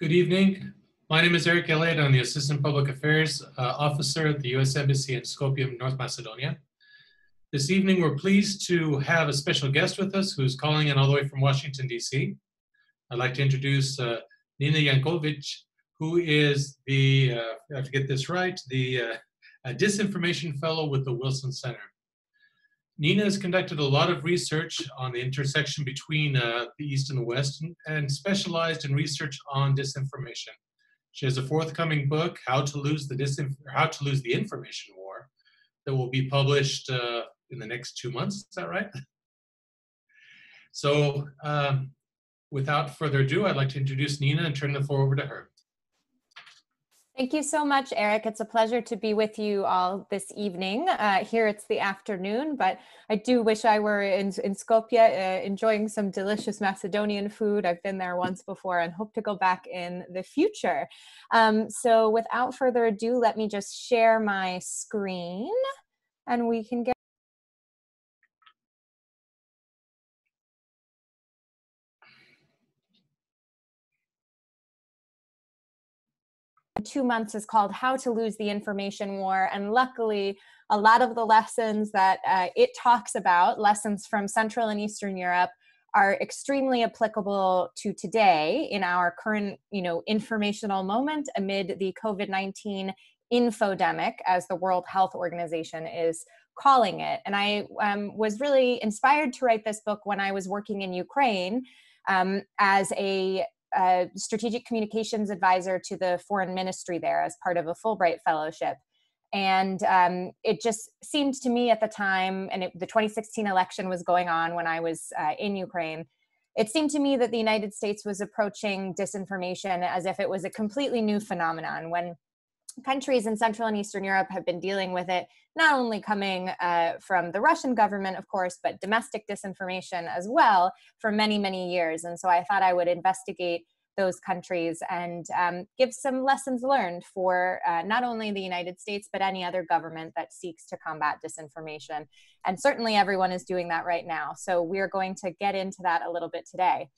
Good evening. My name is Eric Elliott. I'm the Assistant Public Affairs uh, Officer at the U.S. Embassy in Skopje, North Macedonia. This evening, we're pleased to have a special guest with us who's calling in all the way from Washington, D.C. I'd like to introduce uh, Nina Jankowicz, who is the, uh, I have to get this right, the uh, Disinformation Fellow with the Wilson Center. Nina has conducted a lot of research on the intersection between uh, the East and the West and, and, specialized in research on disinformation. She has a forthcoming book, How to Lose the Disinf- How to Lose the Information War, that will be published uh, in the next two months. Is that right? So, um, without further ado, I'd like to introduce Nina and turn the floor over to her. Thank you so much, Eric. It's a pleasure to be with you all this evening. Uh, here it's the afternoon, but I do wish I were in, in Skopje uh, enjoying some delicious Macedonian food. I've been there once before and hope to go back in the future. Um, so without further ado, let me just share my screen and we can get two months is called How to Lose the Information War. And luckily, a lot of the lessons that uh, it talks about, lessons from Central and Eastern Europe, are extremely applicable to today in our current you know informational moment amid the covid-19 infodemic as the world health organization is calling it and i um, was really inspired to write this book when i was working in ukraine um, as a a strategic communications advisor to the foreign ministry there as part of a Fulbright fellowship. And um, it just seemed to me at the time, and it, the 2016 election was going on when I was uh, in Ukraine. It seemed to me that the United States was approaching disinformation as if it was a completely new phenomenon when countries in Central and Eastern Europe have been dealing with it, not only coming uh, from the Russian government, of course, but domestic disinformation as well for many, many years. And so I thought I would investigate those countries and um, give some lessons learned for uh, not only the United States, but any other government that seeks to combat disinformation. And certainly everyone is doing that right now. So we're going to get into that a little bit today.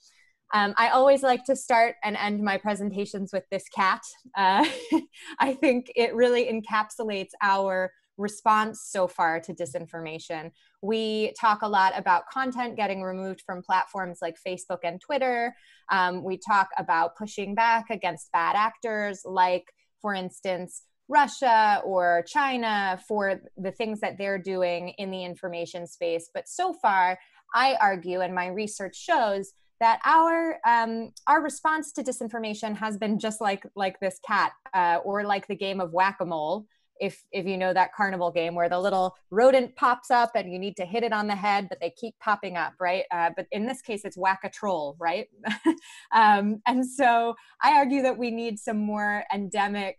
Um, I always like to start and end my presentations with this cat. Uh, I think it really encapsulates our response so far to disinformation. We talk a lot about content getting removed from platforms like Facebook and Twitter. Um, we talk about pushing back against bad actors, like, for instance, Russia or China for the things that they're doing in the information space. But so far, I argue, and my research shows, that our um, our response to disinformation has been just like like this cat uh, or like the game of whack-a-mole. If if you know that carnival game where the little rodent pops up and you need to hit it on the head but they keep popping up right? Uh, but in this case it's whack a troll right? Um, and so i argue that we need some more endemic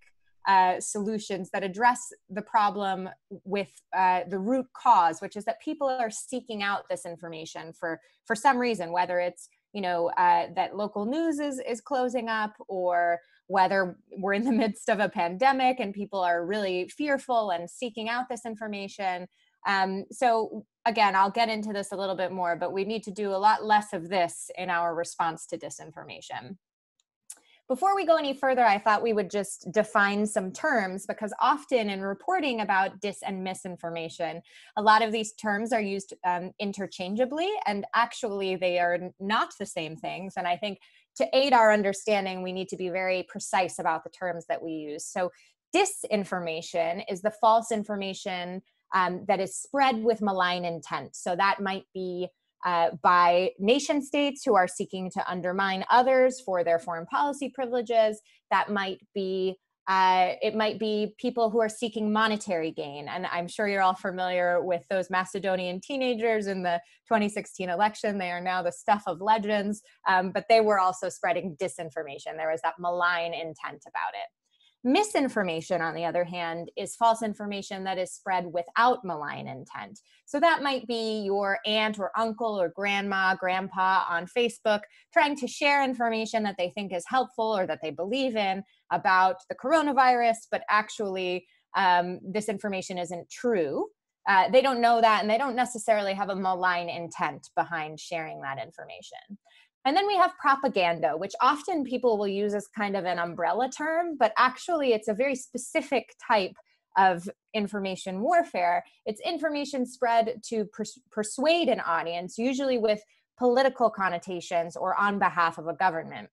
uh, solutions that address the problem with uh, the root cause, which is that people are seeking out this information for for some reason, whether it's you know uh, that local news is is closing up or whether we're in the midst of a pandemic and people are really fearful and seeking out this information. Um, so again i'll get into this a little bit more but we need to do a lot less of this in our response to disinformation before we go any further, I thought we would just define some terms because often in reporting about dis and misinformation, a lot of these terms are used um, interchangeably and actually they are not the same things. And I think to aid our understanding, we need to be very precise about the terms that we use. So, disinformation is the false information um, that is spread with malign intent. So, that might be uh, by nation states who are seeking to undermine others for their foreign policy privileges. That might be uh, it might be people who are seeking monetary gain. And I'm sure you're all familiar with those Macedonian teenagers in the 2016 election. They are now the stuff of legends, um, but they were also spreading disinformation. There was that malign intent about it. Misinformation, on the other hand, is false information that is spread without malign intent. So that might be your aunt or uncle or grandma, grandpa on Facebook trying to share information that they think is helpful or that they believe in about the coronavirus, but actually um, this information isn't true. Uh, they don't know that and they don't necessarily have a malign intent behind sharing that information. And then we have propaganda, which often people will use as kind of an umbrella term, but actually it's a very specific type of information warfare. It's information spread to pers- persuade an audience, usually with political connotations or on behalf of a government.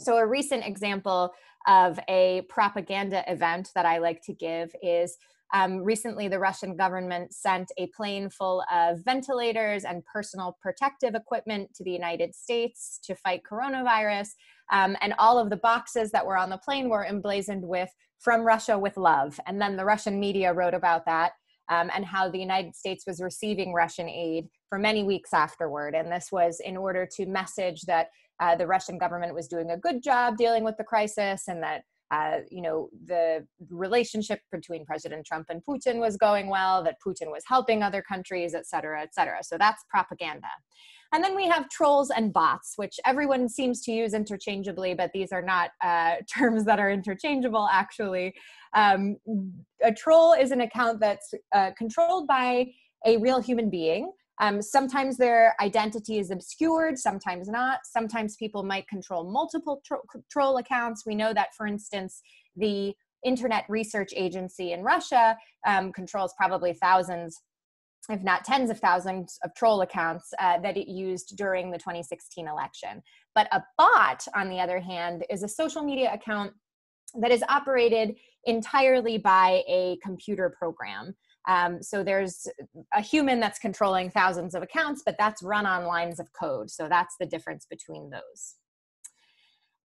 So, a recent example of a propaganda event that I like to give is um, recently the Russian government sent a plane full of ventilators and personal protective equipment to the United States to fight coronavirus. Um, and all of the boxes that were on the plane were emblazoned with from Russia with love. And then the Russian media wrote about that um, and how the United States was receiving Russian aid for many weeks afterward. And this was in order to message that uh, the Russian government was doing a good job dealing with the crisis and that uh, you know the relationship between President Trump and Putin was going well, that Putin was helping other countries, et cetera, et cetera. So that's propaganda. And then we have trolls and bots, which everyone seems to use interchangeably, but these are not uh, terms that are interchangeable actually. Um, a troll is an account that's uh, controlled by a real human being. Um, sometimes their identity is obscured, sometimes not. Sometimes people might control multiple tro- troll accounts. We know that, for instance, the Internet Research Agency in Russia um, controls probably thousands if not tens of thousands of troll accounts uh, that it used during the 2016 election. But a bot, on the other hand, is a social media account that is operated entirely by a computer program. Um, so there's a human that's controlling thousands of accounts, but that's run on lines of code. So that's the difference between those.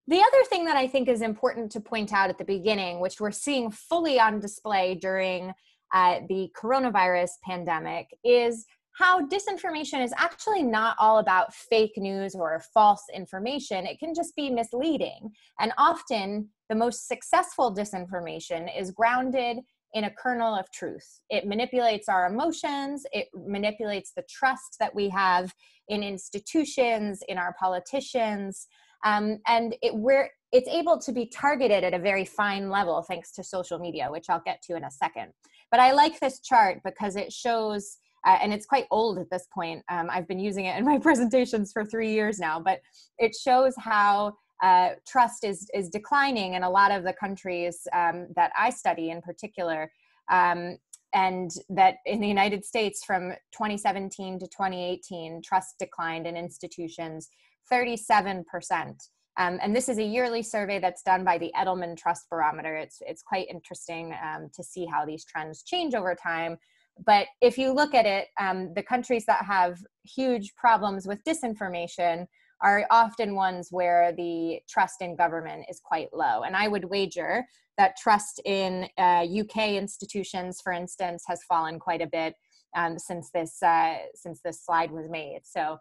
The other thing that I think is important to point out at the beginning, which we're seeing fully on display during uh, the coronavirus pandemic is how disinformation is actually not all about fake news or false information. It can just be misleading. And often, the most successful disinformation is grounded in a kernel of truth. It manipulates our emotions, it manipulates the trust that we have in institutions, in our politicians. Um, and it, we're, it's able to be targeted at a very fine level thanks to social media, which I'll get to in a second. But I like this chart because it shows, uh, and it's quite old at this point. Um, I've been using it in my presentations for three years now, but it shows how uh, trust is is declining in a lot of the countries um, that I study, in particular. Um, and that in the United States from 2017 to 2018, trust declined in institutions 37 percent. Um, and this is a yearly survey that's done by the Edelman Trust Barometer. It's, it's quite interesting um, to see how these trends change over time. But if you look at it, um, the countries that have huge problems with disinformation are often ones where the trust in government is quite low. And I would wager that trust in uh, UK institutions, for instance, has fallen quite a bit um, since this uh, since this slide was made. So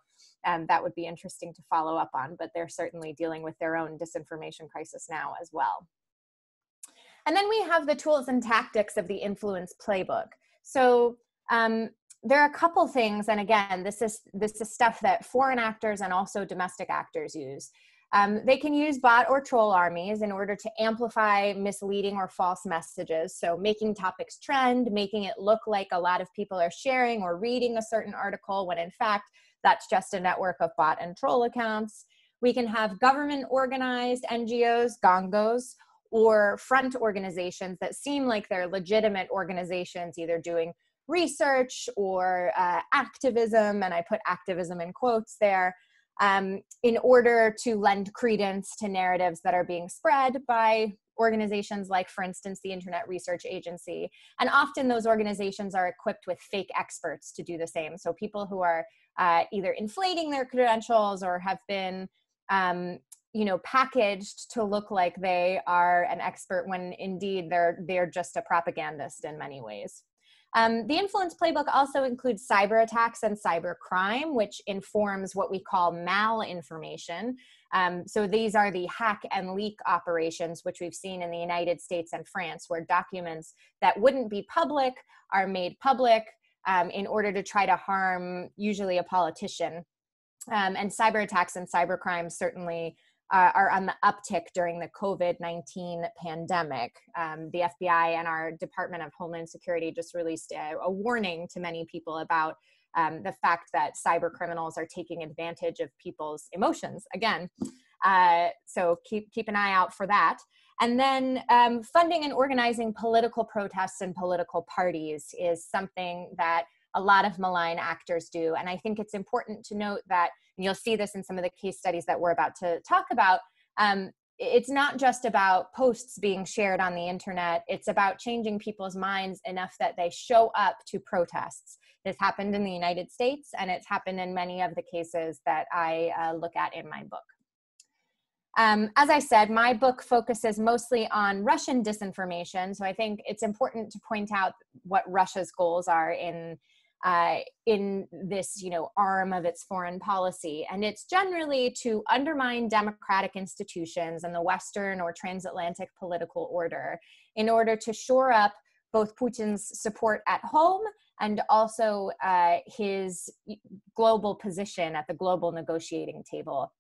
um, that would be interesting to follow up on. But they're certainly dealing with their own disinformation crisis now as well. And then we have the tools and tactics of the influence playbook. So um, there are a couple things, and again, this is this is stuff that foreign actors and also domestic actors use. Um, they can use bot or troll armies in order to amplify misleading or false messages. So, making topics trend, making it look like a lot of people are sharing or reading a certain article when in fact that's just a network of bot and troll accounts. We can have government organized NGOs, gongos, or front organizations that seem like they're legitimate organizations, either doing research or uh, activism, and I put activism in quotes there, um, in order to lend credence to narratives that are being spread by organizations like, for instance, the Internet Research Agency. And often those organizations are equipped with fake experts to do the same. So people who are uh, either inflating their credentials or have been um, you know packaged to look like they are an expert when indeed they're they're just a propagandist in many ways um, the influence playbook also includes cyber attacks and cyber crime, which informs what we call malinformation. Um, so these are the hack and leak operations, which we've seen in the United States and France, where documents that wouldn't be public are made public um, in order to try to harm usually a politician. Um, and cyber attacks and cyber crimes certainly uh, are on the uptick during the COVID 19 pandemic. Um, the FBI and our Department of Homeland Security just released a, a, warning to many people about um, the fact that cyber criminals are taking advantage of people's emotions again. Uh, so keep keep an eye out for that. And then um, funding and organizing political protests and political parties is something that a lot of malign actors do. And I think it's important to note that, and you'll see this in some of the case studies that we're about to talk about. Um, it's not just about posts being shared on the internet, it's about changing people's minds enough that they show up to protests. This happened in the United States, and it's happened in many of the cases that I uh, look at in my book. Um, as I said, my book focuses mostly on Russian disinformation. So I think it's important to point out what Russia's goals are in uh, in this, you know, arm of its foreign policy, and it's generally to undermine democratic institutions and the Western or transatlantic political order in order to shore up both Putin's support at home and also uh, his global position at the global negotiating table.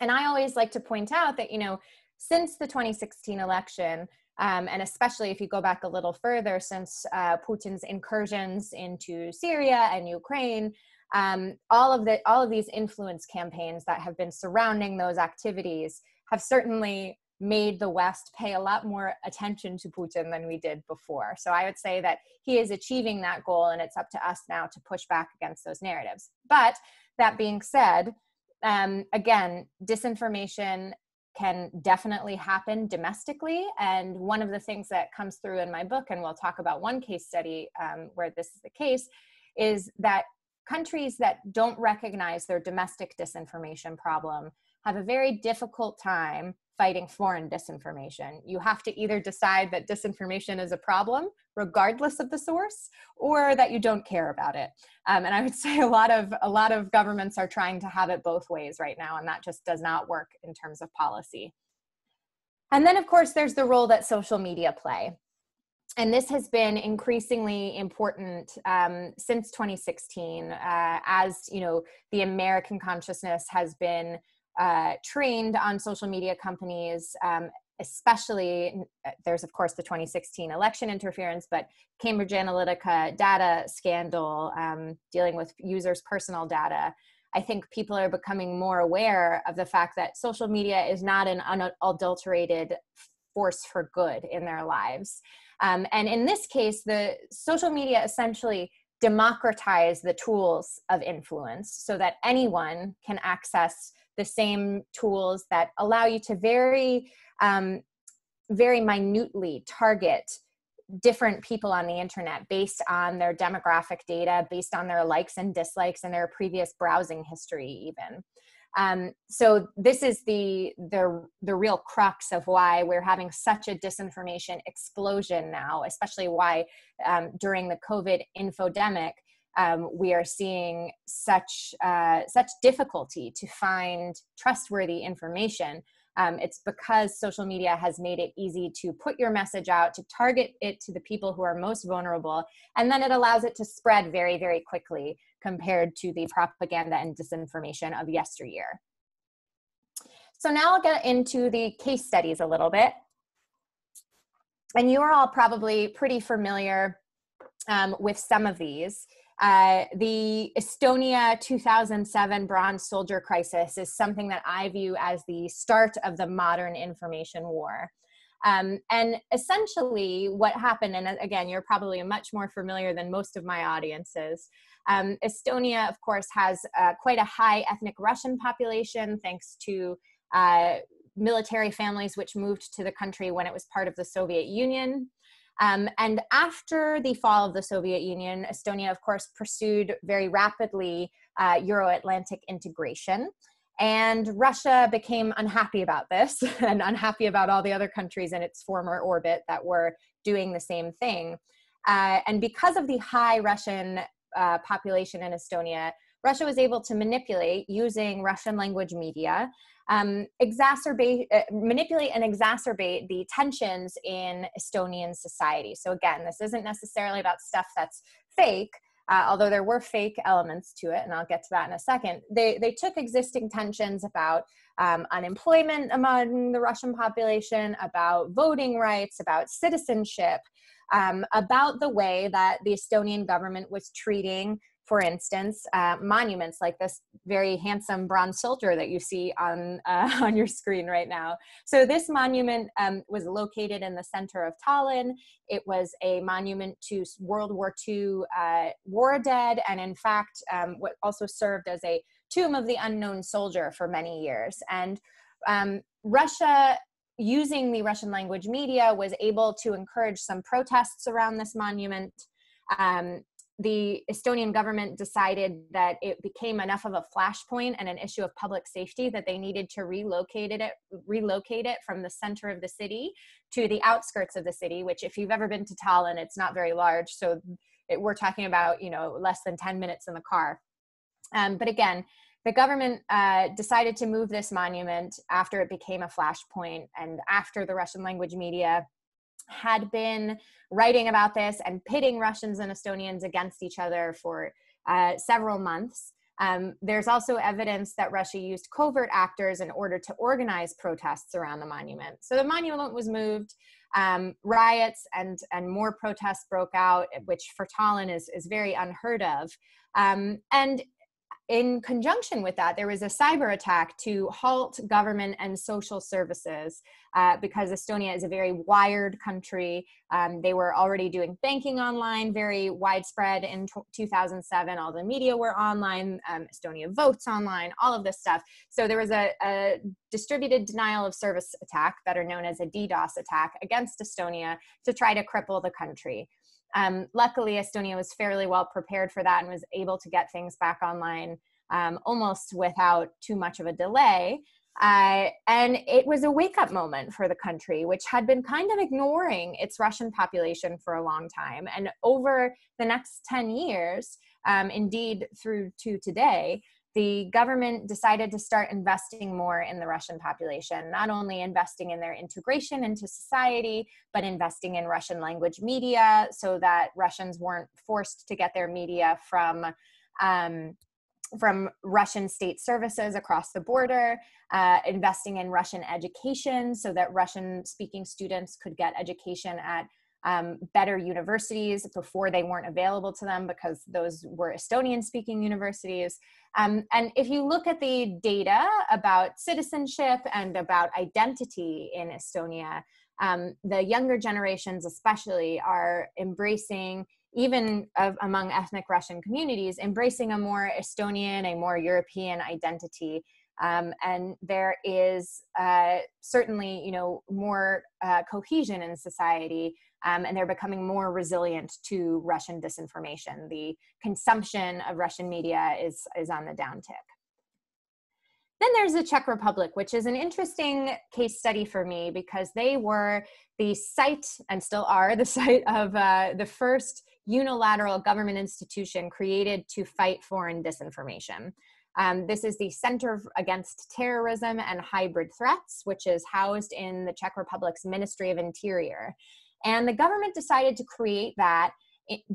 And I always like to point out that, you know, since the 2016 election, um, and especially if you go back a little further since uh, Putin's incursions into Syria and Ukraine, um, all of the all of these influence campaigns that have been surrounding those activities have certainly made the West pay a lot more attention to Putin than we did before. So I would say that he is achieving that goal, and it's up to us now to push back against those narratives. But that being said, um, again, disinformation can definitely happen domestically. And one of the things that comes through in my book, and we'll talk about one case study um, where this is the case, is that countries that don't recognize their domestic disinformation problem have a very difficult time fighting foreign disinformation. You have to either decide that disinformation is a problem, regardless of the source, or that you don't care about it. Um, and I would say a lot of a lot of governments are trying to have it both ways right now, and that just does not work in terms of policy. And then, of course, there's the role that social media play. And this has been increasingly important um, since 2016, uh, as you know, the American consciousness has been uh, trained on social media companies, um, especially uh, there's of course the 2016 election interference, but Cambridge Analytica data scandal um, dealing with users' personal data. I think people are becoming more aware of the fact that social media is not an unadulterated force for good in their lives. Um, and in this case, the social media essentially democratize the tools of influence so that anyone can access the same tools that allow you to very um, very minutely target different people on the internet based on their demographic data based on their likes and dislikes and their previous browsing history even. Um, so this is the the the real crux of why we're having such a disinformation explosion now especially why um, during the covid infodemic um, we are seeing such uh, such difficulty to find trustworthy information. Um, it's because social media has made it easy to put your message out, to target it to the people who are most vulnerable, and then it allows it to spread very, very quickly compared to the propaganda and disinformation of yesteryear. So now I'll get into the case studies a little bit. And you are all probably pretty familiar um, with some of these. Uh, the Estonia 2007 Bronze Soldier Crisis is something that I view as the start of the modern information war. Um, and essentially, what happened, and again, you're probably much more familiar than most of my audiences. Um, Estonia, of course, has uh, quite a high ethnic Russian population thanks to uh, military families which moved to the country when it was part of the Soviet Union. Um, and after the fall of the Soviet Union, Estonia, of course, pursued very rapidly uh, Euro Atlantic integration. And Russia became unhappy about this and unhappy about all the other countries in its former orbit that were doing the same thing. Uh, and because of the high Russian uh, population in Estonia, Russia was able to manipulate using Russian language media um, exacerbate, uh, manipulate and exacerbate the tensions in Estonian society. So again, this isn't necessarily about stuff that's fake, uh, although there were fake elements to it, and I'll get to that in a second. They they took existing tensions about um, unemployment among the Russian population, about voting rights, about citizenship, um, about the way that the Estonian government was treating for instance, uh, monuments like this very handsome bronze soldier that you see on, uh, on your screen right now. So this monument um, was located in the center of Tallinn. It was a monument to World War II uh, war dead, and in fact, um, what also served as a tomb of the unknown soldier for many years. And um, Russia using the Russian language media was able to encourage some protests around this monument. Um, the Estonian government decided that it became enough of a flashpoint and an issue of public safety that they needed to relocate it, relocate it from the center of the city to the outskirts of the city. Which, if you've ever been to Tallinn, it's not very large, so it, we're talking about you know less than ten minutes in the car. Um, but again, the government uh, decided to move this monument after it became a flashpoint and after the Russian language media had been writing about this and pitting Russians and Estonians against each other for uh, several months. Um, there's also evidence that Russia used covert actors in order to organize protests around the monument. So the monument was moved. Um, riots and and more protests broke out, which for Tallinn is is very unheard of. Um, and in conjunction with that, there was a cyber attack to halt government and social services uh, because Estonia is a very wired country. Um, they were already doing banking online, very widespread in t- 2007. All the media were online, um, Estonia votes online, all of this stuff. So there was a, a distributed denial of service attack, better known as a DDoS attack, against Estonia to try to cripple the country. Um, luckily, Estonia was fairly well prepared for that and was able to get things back online um, almost without too much of a delay. Uh, and it was a wake up moment for the country, which had been kind of ignoring its Russian population for a long time. And over the next 10 years, um, indeed through to today, the government decided to start investing more in the Russian population, not only investing in their integration into society, but investing in Russian language media so that Russians weren't forced to get their media from. Um, from Russian state services across the border, uh, investing in Russian education so that Russian speaking students could get education at um, better universities before they weren't available to them because those were Estonian speaking universities. Um, and if you look at the data about citizenship and about identity in Estonia, um, the younger generations, especially, are embracing, even of, among ethnic Russian communities, embracing a more Estonian, a more European identity. Um, and there is uh, certainly, you know, more uh, cohesion in society um, and they're becoming more resilient to Russian disinformation. The consumption of Russian media is, is on the downtick. Then there's the Czech Republic, which is an interesting case study for me because they were the site and still are the site of uh, the first unilateral government institution created to fight foreign disinformation. Um, this is the Center Against Terrorism and Hybrid Threats, which is housed in the Czech Republic's Ministry of Interior. And the government decided to create that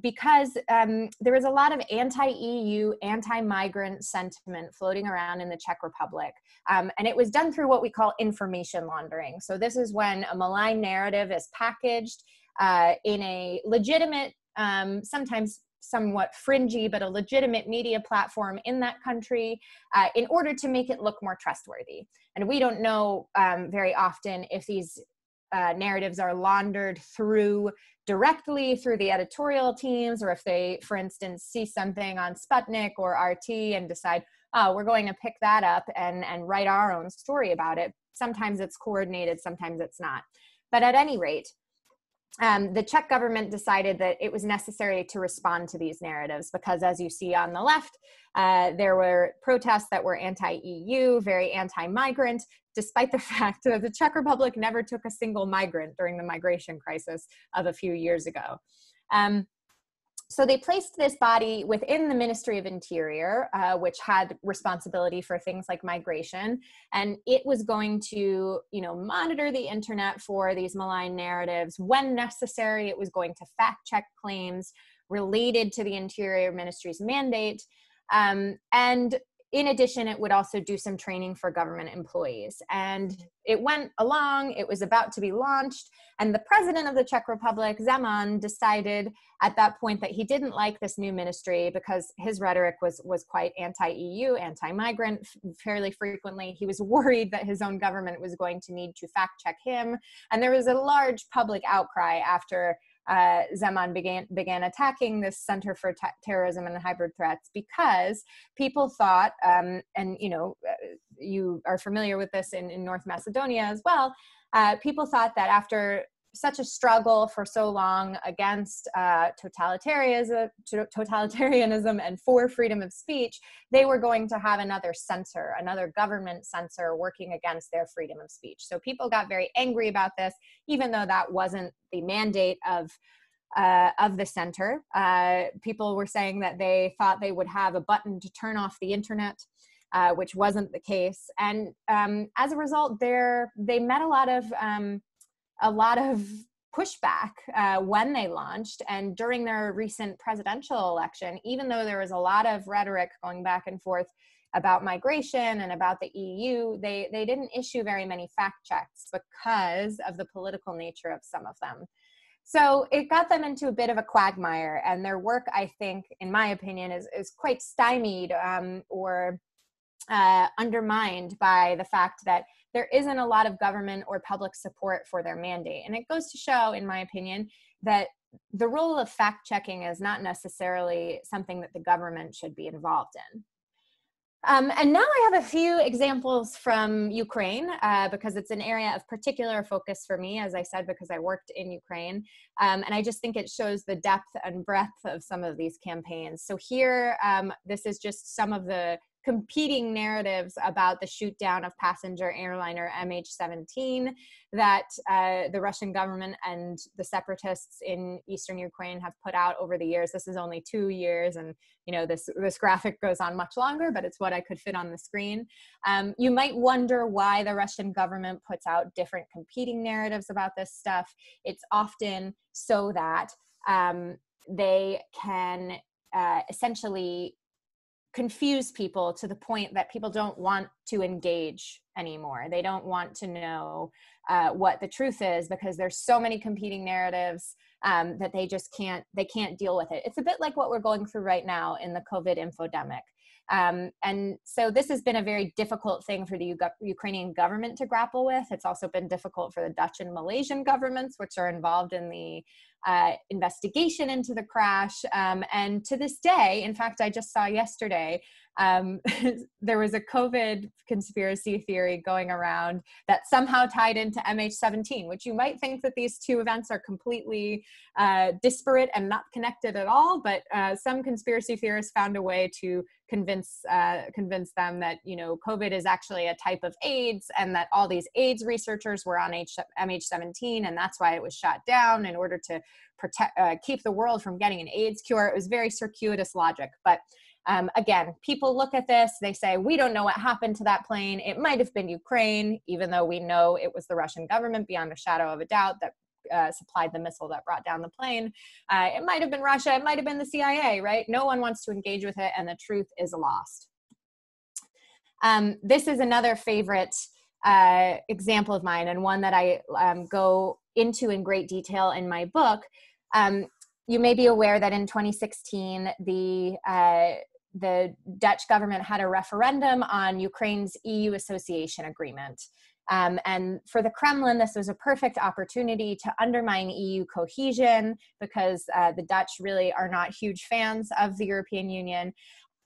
because um, there was a lot of anti-EU, anti-migrant sentiment floating around in the Czech Republic, um, and it was done through what we call information laundering. So this is when a malign narrative is packaged uh, in a legitimate, um, sometimes somewhat fringy, but a legitimate media platform in that country uh, in order to make it look more trustworthy. And we don't know um, very often if these uh, narratives are laundered through directly through the editorial teams, or if they, for instance, see something on Sputnik or RT and decide, oh, we're going to pick that up and, and write our own story about it. Sometimes it's coordinated, sometimes it's not. But at any rate, um, the Czech government decided that it was necessary to respond to these narratives because, as you see on the left, uh, there were protests that were anti EU, very anti migrant, despite the fact that the Czech Republic never took a single migrant during the migration crisis of a few years ago. Um, so they placed this body within the Ministry of Interior, uh, which had responsibility for things like migration, and it was going to, you know, monitor the internet for these malign narratives when necessary. It was going to fact check claims related to the Interior Ministry's mandate, um, and in addition, it would also do some training for government employees. And mm-hmm. it went along, it was about to be launched, and the president of the Czech Republic, Zeman, decided at that point that he didn't like this new ministry because his rhetoric was, was quite anti EU, anti migrant fairly frequently. He was worried that his own government was going to need to fact check him. And there was a large public outcry after uh, Zeman began began attacking this Center for Terrorism and Hybrid Threats because people thought, um, and you know, uh, you are familiar with this in, in North Macedonia as well. Uh, people thought that after such a struggle for so long against uh, totalitarianism, and for freedom of speech, they were going to have another censor, another government censor working against their freedom of speech. So people got very angry about this, even though that wasn't the mandate of. Uh, of the center, uh, people were saying that they thought they would have a button to turn off the internet, uh, which wasn't the case. And um, as a result, they met a lot of um, a lot of pushback uh, when they launched and during their recent presidential election, even though there was a lot of rhetoric going back and forth about migration and about the EU, they, they didn't issue very many fact checks because of the political nature of some of them. So it got them into a bit of a quagmire, and their work, I think, in my opinion, is, is quite stymied um, or uh, undermined by the fact that there isn't a lot of government or public support for their mandate. And it goes to show, in my opinion, that the role of fact checking is not necessarily something that the government should be involved in. Um, and now I have a few examples from Ukraine uh, because it's an area of particular focus for me, as I said, because I worked in Ukraine. Um, and I just think it shows the depth and breadth of some of these campaigns. So here, um, this is just some of the competing narratives about the shoot down of passenger airliner MH17 that uh, the Russian government and the separatists in eastern Ukraine have put out over the years. This is only two years, and you know this this graphic goes on much longer, but it's what I could fit on the screen. Um, you might wonder why the Russian government puts out different competing narratives about this stuff. It's often so that um, they can uh, essentially confuse people to the point that people don't want to engage anymore. They don't want to know uh, what the truth is because there's so many competing narratives um, that they just can't they can't deal with it. It's a bit like what we're going through right now in the COVID infodemic. Um, and so this has been a very difficult thing for the Ukrainian government to grapple with. It's also been difficult for the Dutch and Malaysian governments, which are involved in the uh, investigation into the crash. Um, and to this day, in fact, I just saw yesterday um, there was a COVID conspiracy theory going around that somehow tied into MH17, which you might think that these two events are completely uh, disparate and not connected at all. But uh, some conspiracy theorists found a way to convince uh, convince them that you know COVID is actually a type of AIDS, and that all these AIDS researchers were on H- MH17, and that's why it was shot down in order to protect uh, keep the world from getting an AIDS cure. It was very circuitous logic, but um, again, people look at this, they say, we don't know what happened to that plane. It might have been Ukraine, even though we know it was the Russian government beyond a shadow of a doubt that uh, supplied the missile that brought down the plane. Uh, it might have been Russia, it might have been the CIA, right? No one wants to engage with it, and the truth is lost. Um, this is another favorite uh, example of mine, and one that I um, go into in great detail in my book. Um, you may be aware that in 2016, the uh, the Dutch government had a referendum on Ukraine's EU association agreement. Um, and for the Kremlin, this was a perfect opportunity to undermine EU cohesion because uh, the Dutch really are not huge fans of the European Union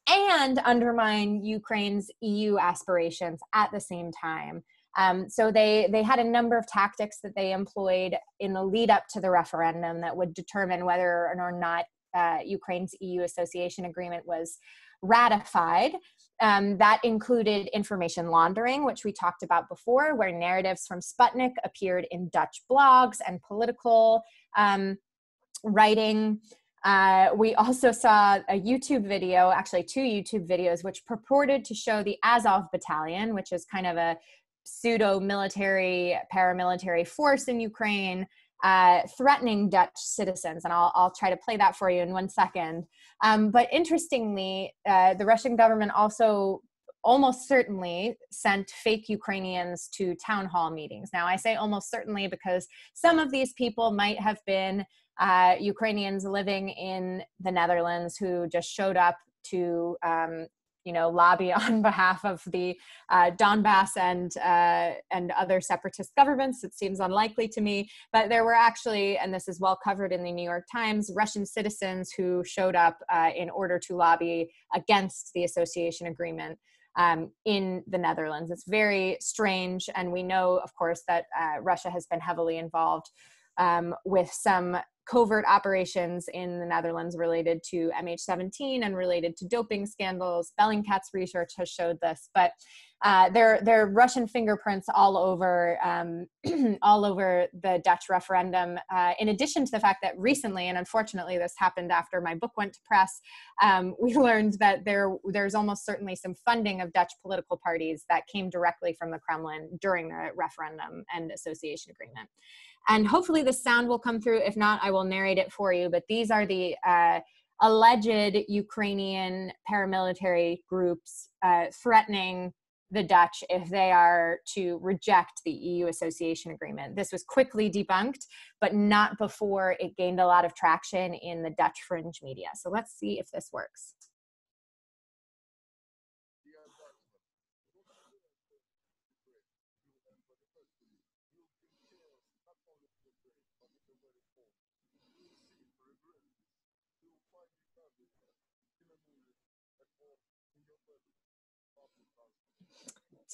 and undermine Ukraine's EU aspirations at the same time. Um, so they they had a number of tactics that they employed in the lead up to the referendum that would determine whether or not uh, Ukraine's EU association agreement was ratified. Um, that included information laundering, which we talked about before, where narratives from Sputnik appeared in Dutch blogs and political um, writing. Uh, we also saw a YouTube video, actually, two YouTube videos, which purported to show the Azov Battalion, which is kind of a pseudo military, paramilitary force in Ukraine, uh, threatening Dutch citizens. And I'll, I'll try to play that for you in one second. Um, but interestingly, uh, the Russian government also almost certainly sent fake Ukrainians to town hall meetings. Now, I say almost certainly because some of these people might have been uh, Ukrainians living in the Netherlands who just showed up to um, you know lobby on behalf of the uh, Donbass and uh, and other separatist governments. It seems unlikely to me, but there were actually, and this is well covered in the New York Times, Russian citizens who showed up uh, in order to lobby against the association agreement. Um, in the Netherlands. It's very strange, and we know, of course, that uh, Russia has been heavily involved um, with some covert operations in the Netherlands related to MH17 and related to doping scandals. Bellingcat's research has showed this, but uh, there, there are Russian fingerprints all over, um, all over the Dutch referendum. Uh, in addition to the fact that recently, and unfortunately this happened after my book went to press, um, we learned that there, there's almost certainly some funding of Dutch political parties that came directly from the Kremlin during the referendum and association agreement and hopefully the sound will come through. If not, I will narrate it for you. But these are the uh, alleged Ukrainian paramilitary groups uh, threatening the Dutch if they are to reject the EU association agreement. This was quickly debunked, but not before it gained a lot of traction in the Dutch fringe media. So let's see if this works.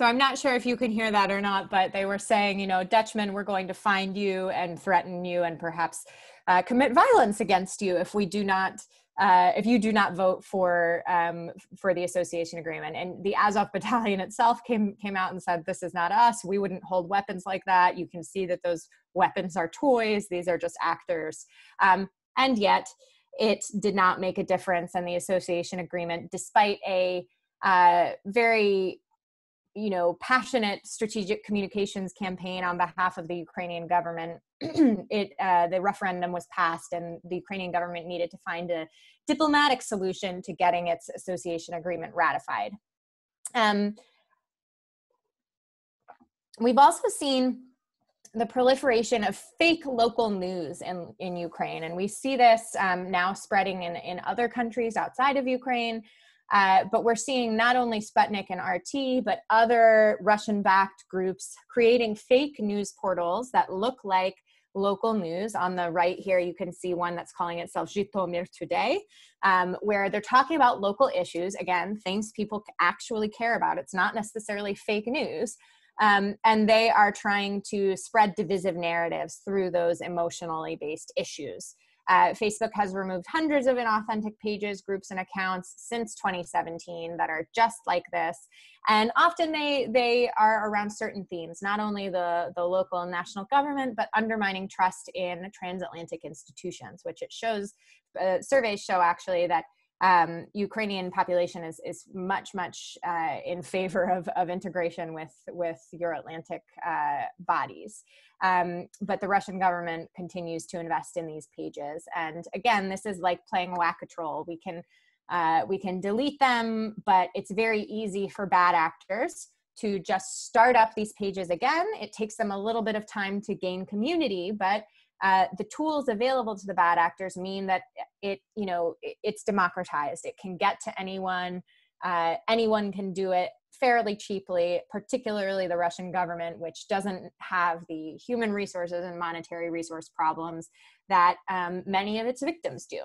So I'm not sure if you can hear that or not, but they were saying, you know, Dutchmen, we're going to find you and threaten you and perhaps uh, commit violence against you if we do not, uh, if you do not vote for um, for the association agreement. And the Azov Battalion itself came came out and said, "This is not us. We wouldn't hold weapons like that. You can see that those weapons are toys. These are just actors." Um, and yet, it did not make a difference in the association agreement, despite a uh, very you know passionate strategic communications campaign on behalf of the ukrainian government it uh, the referendum was passed and the ukrainian government needed to find a diplomatic solution to getting its association agreement ratified um, we've also seen the proliferation of fake local news in, in Ukraine. And we see this um, now spreading in, in other countries outside of Ukraine. Uh, but we're seeing not only Sputnik and RT, but other Russian backed groups creating fake news portals that look like local news. On the right here, you can see one that's calling itself Zhytomyr Today, um, where they're talking about local issues. Again, things people actually care about. It's not necessarily fake news. Um, and they are trying to spread divisive narratives through those emotionally based issues. Uh, Facebook has removed hundreds of inauthentic pages, groups, and accounts since 2017 that are just like this. And often they they are around certain themes, not only the, the local and national government, but undermining trust in transatlantic institutions, which it shows, uh, surveys show actually that um, Ukrainian population is is much much uh, in favor of, of integration with with Euro-Atlantic uh, bodies, um, but the Russian government continues to invest in these pages. And again, this is like playing whack-a-troll. We can uh, we can delete them, but it's very easy for bad actors to just start up these pages again. It takes them a little bit of time to gain community, but uh, the tools available to the bad actors mean that it you know it's democratized it can get to anyone uh, anyone can do it fairly cheaply particularly the russian government which doesn't have the human resources and monetary resource problems that um, many of its victims do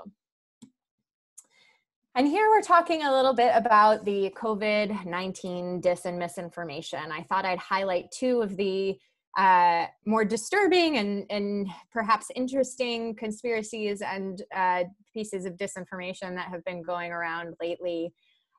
and here we're talking a little bit about the COVID 19 dis and misinformation. I thought I'd highlight two of the uh, more disturbing and, and perhaps interesting conspiracies and uh, pieces of disinformation that have been going around lately.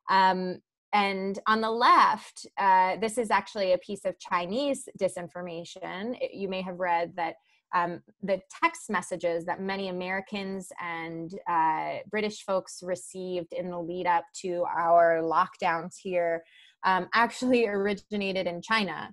Um, and on the left, uh, this is actually a piece of Chinese disinformation. It, you may have read that um, the text messages that many Americans and uh, British folks received in the lead up to our lockdowns here um, actually originated in China.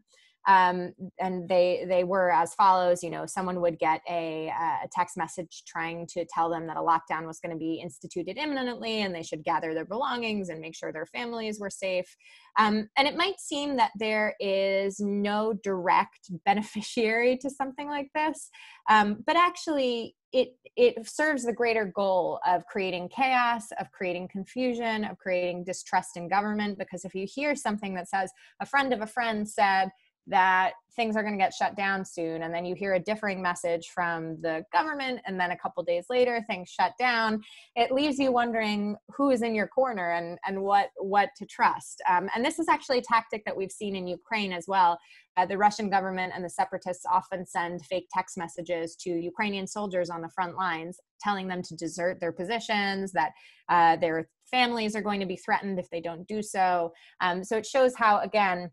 Um, and they they were as follows you know someone would get a, a text message trying to tell them that a lockdown was going to be instituted imminently and they should gather their belongings and make sure their families were safe. Um, and it might seem that there is no direct beneficiary to something like this um, but actually it it serves the greater goal of creating chaos of creating confusion of creating distrust in government because if you hear something that says a friend of a friend said that things are going to get shut down soon and then you hear a differing message from the government and then a couple days later things shut down. It leaves you wondering who is in your corner and and what what to trust. Um, and this is actually a tactic that we've seen in ukraine as well. Uh, the russian government and the separatists often send fake text messages to ukrainian soldiers on the front lines telling them to desert their positions that uh, their families are going to be threatened if they don't do so. Um, so it shows how again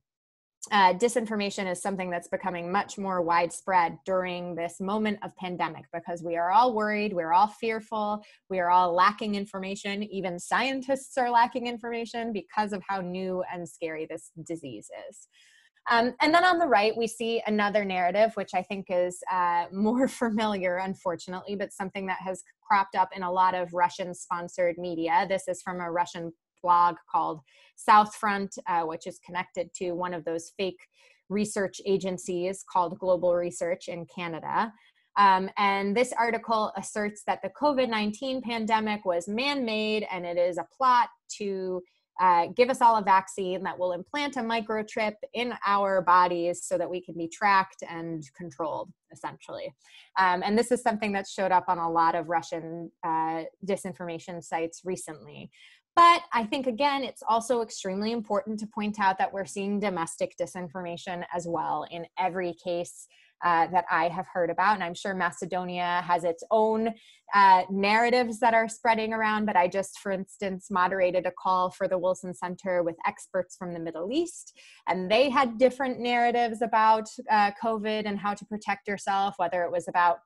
uh, disinformation is something that's becoming much more widespread during this moment of pandemic because we are all worried, we're all fearful, we are all lacking information. Even scientists are lacking information because of how new and scary this disease is. Um, and then on the right, we see another narrative, which I think is uh, more familiar, unfortunately, but something that has cropped up in a lot of Russian sponsored media. This is from a Russian blog called Southfront, uh, which is connected to one of those fake research agencies called Global Research in Canada. Um, and this article asserts that the COVID 19 pandemic was man made and it is a plot to uh, give us all a vaccine that will implant a microchip in our bodies so that we can be tracked and controlled, essentially. Um, and this is something that showed up on a lot of Russian uh, disinformation sites recently. But I think, again, it's also extremely important to point out that we're seeing domestic disinformation as well in every case uh, that I have heard about. And I'm sure Macedonia has its own uh, narratives that are spreading around. But I just, for instance, moderated a call for the Wilson Center with experts from the Middle East. And they had different narratives about uh, COVID and how to protect yourself, whether it was about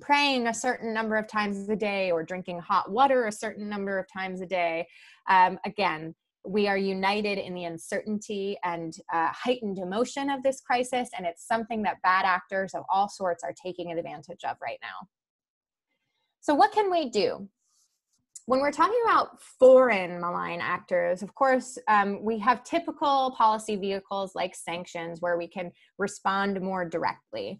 praying a certain number of times a day or drinking hot water a certain number of times a day. Um, again, we are united in the uncertainty and uh, heightened emotion of this crisis, and it's something that bad actors of all sorts are taking advantage of right now. So, what can we do? When we're talking about foreign malign actors, of course, um, we have typical policy vehicles like sanctions where we can respond more directly.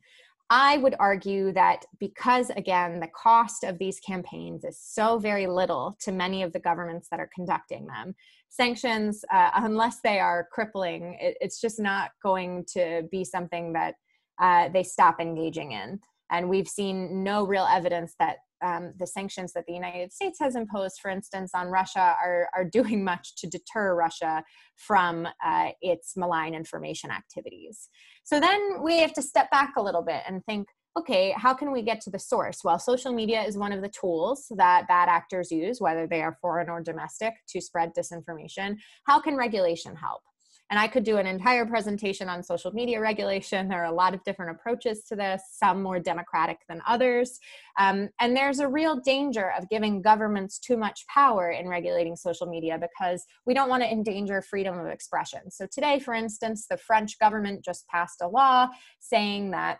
I would argue that because, again, the cost of these campaigns is so very little to many of the governments that are conducting them, sanctions, uh, unless they are crippling, it, it's just not going to be something that uh, they stop engaging in. And we've seen no real evidence that um, the sanctions that the United States has imposed, for instance, on Russia, are, are doing much to deter Russia from uh, its malign information activities. So then we have to step back a little bit and think okay, how can we get to the source? Well, social media is one of the tools that bad actors use, whether they are foreign or domestic, to spread disinformation. How can regulation help? And I could do an entire presentation on social media regulation. There are a lot of different approaches to this, some more democratic than others. Um, and there's a real danger of giving governments too much power in regulating social media because we don't want to endanger freedom of expression. So, today, for instance, the French government just passed a law saying that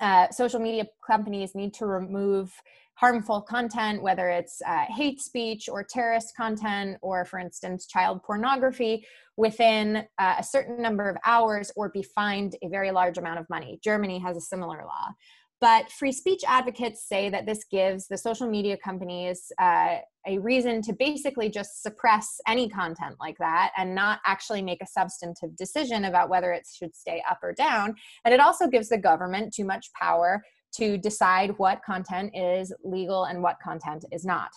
uh, social media companies need to remove harmful content, whether it's uh, hate speech or terrorist content, or for instance, child pornography, within uh, a certain number of hours or be fined a very large amount of money. Germany has a similar law. But free speech advocates say that this gives the social media companies uh, a reason to basically just suppress any content like that and not actually make a substantive decision about whether it should stay up or down. And it also gives the government too much power to decide what content is legal and what content is not.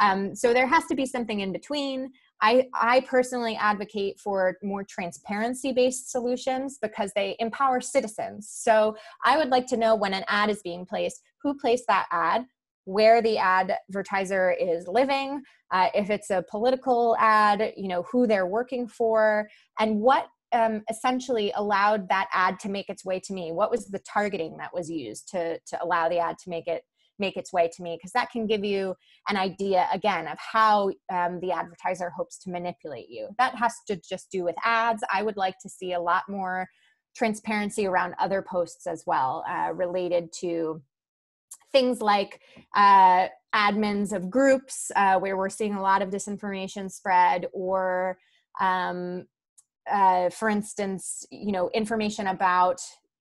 Um, so there has to be something in between. I, I personally advocate for more transparency based solutions because they empower citizens. So I would like to know when an ad is being placed, who placed that ad, where the advertiser is living, uh, if it's a political ad, you know, who they're working for, and what um, essentially allowed that ad to make its way to me? What was the targeting that was used to, to allow the ad to make it make its way to me? Because that can give you an idea again of how um, the advertiser hopes to manipulate you. That has to just do with ads. I would like to see a lot more transparency around other posts as well uh, related to things like uh, admins of groups uh, where we're seeing a lot of disinformation spread or um, uh, for instance you know information about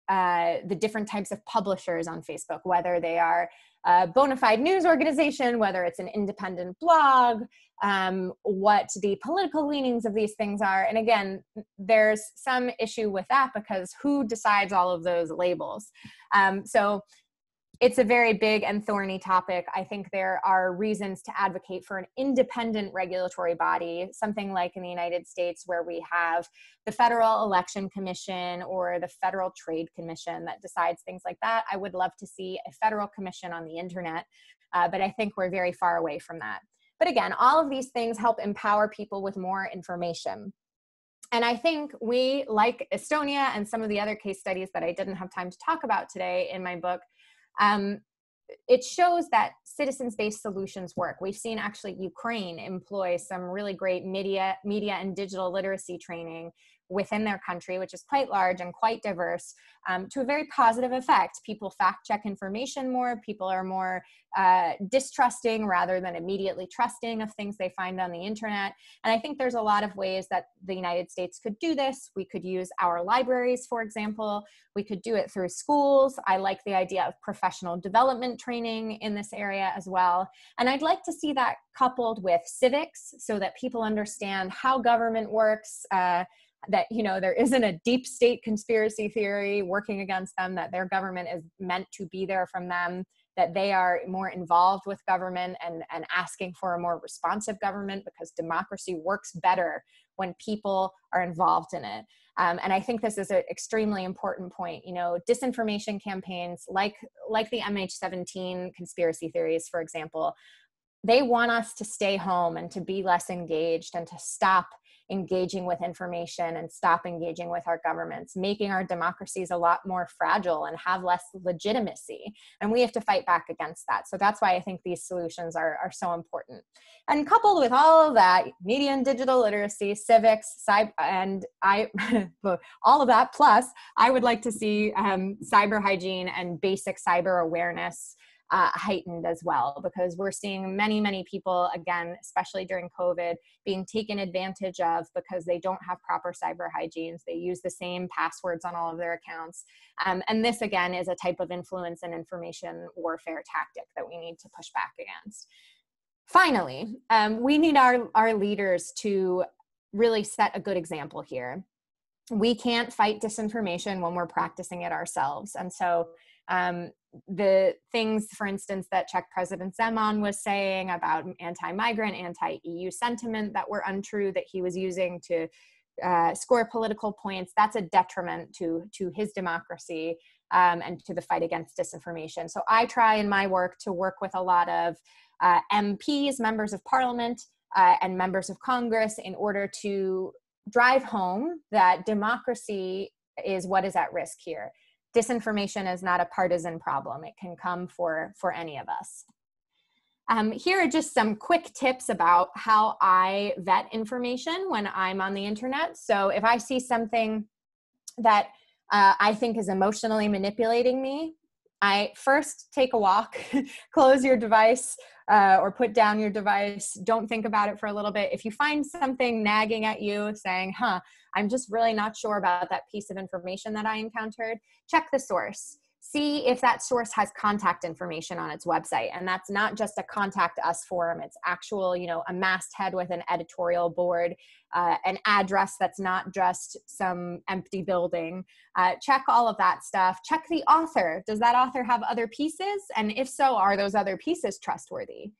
uh, the different types of publishers on facebook whether they are a bona fide news organization whether it's an independent blog um, what the political leanings of these things are. And again there's some issue with that because who decides all of those labels? Um, so it's a very big and thorny topic. I think there are reasons to advocate for an independent regulatory body, something like in the United States, where we have the Federal Election Commission or the Federal Trade Commission that decides things like that. I would love to see a federal commission on the internet, uh, but I think we're very far away from that. But again, all of these things help empower people with more information. And I think we, like Estonia and some of the other case studies that I didn't have time to talk about today in my book, um, it shows that citizens-based solutions work. We've seen actually Ukraine employ some really great media, media and digital literacy training within their country, which is quite large and quite diverse, um, to a very positive effect. People fact check information more, people are more uh, distrusting rather than immediately trusting of things they find on the internet. And I think there's a lot of ways that the United States could do this. We could use our libraries, for example, we could do it through schools. I like the idea of professional development training in this area as well. And I'd like to see that coupled with civics so that people understand how government works. Uh, that you know there isn't a deep state conspiracy theory working against them that their government is meant to be there from them that they are more involved with government and, and asking for a more responsive government because democracy works better when people are involved in it um, and i think this is an extremely important point you know disinformation campaigns like like the mh17 conspiracy theories for example they want us to stay home and to be less engaged and to stop engaging with information and stop engaging with our governments, making our democracies a lot more fragile and have less legitimacy. And we have to fight back against that. So that's why I think these solutions are, are so important. And coupled with all of that, media and digital literacy, civics, cyber, and I, all of that, plus I would like to see um, cyber hygiene and basic cyber awareness uh, heightened as well because we're seeing many, many people, again, especially during COVID, being taken advantage of because they don't have proper cyber hygienes. They use the same passwords on all of their accounts. Um, and this, again, is a type of influence and information warfare tactic that we need to push back against. Finally, um, we need our, our leaders to really set a good example here. We can't fight disinformation when we're practicing it ourselves. And so um, the things, for instance, that Czech President Zeman was saying about anti migrant, anti EU sentiment that were untrue that he was using to uh, score political points, that's a detriment to, to his democracy um, and to the fight against disinformation. So I try in my work to work with a lot of uh, MPs, members of parliament, uh, and members of Congress in order to drive home that democracy is what is at risk here disinformation is not a partisan problem. It can come for, for any of us. Um, here are just some quick tips about how I vet information when I'm on the internet. So if I see something that uh, I think is emotionally manipulating me, I first take a walk, close your device uh, or put down your device. Don't think about it for a little bit. If you find something nagging at you saying, huh, I'm just really not sure about that piece of information that I encountered, check the source see if that source has contact information on its website. And that's not just a contact us form it's actual you know a masthead with an editorial board uh, an address that's not just some empty building. Uh, check all of that stuff. Check the author. Does that author have other pieces? And if so are those other pieces trustworthy?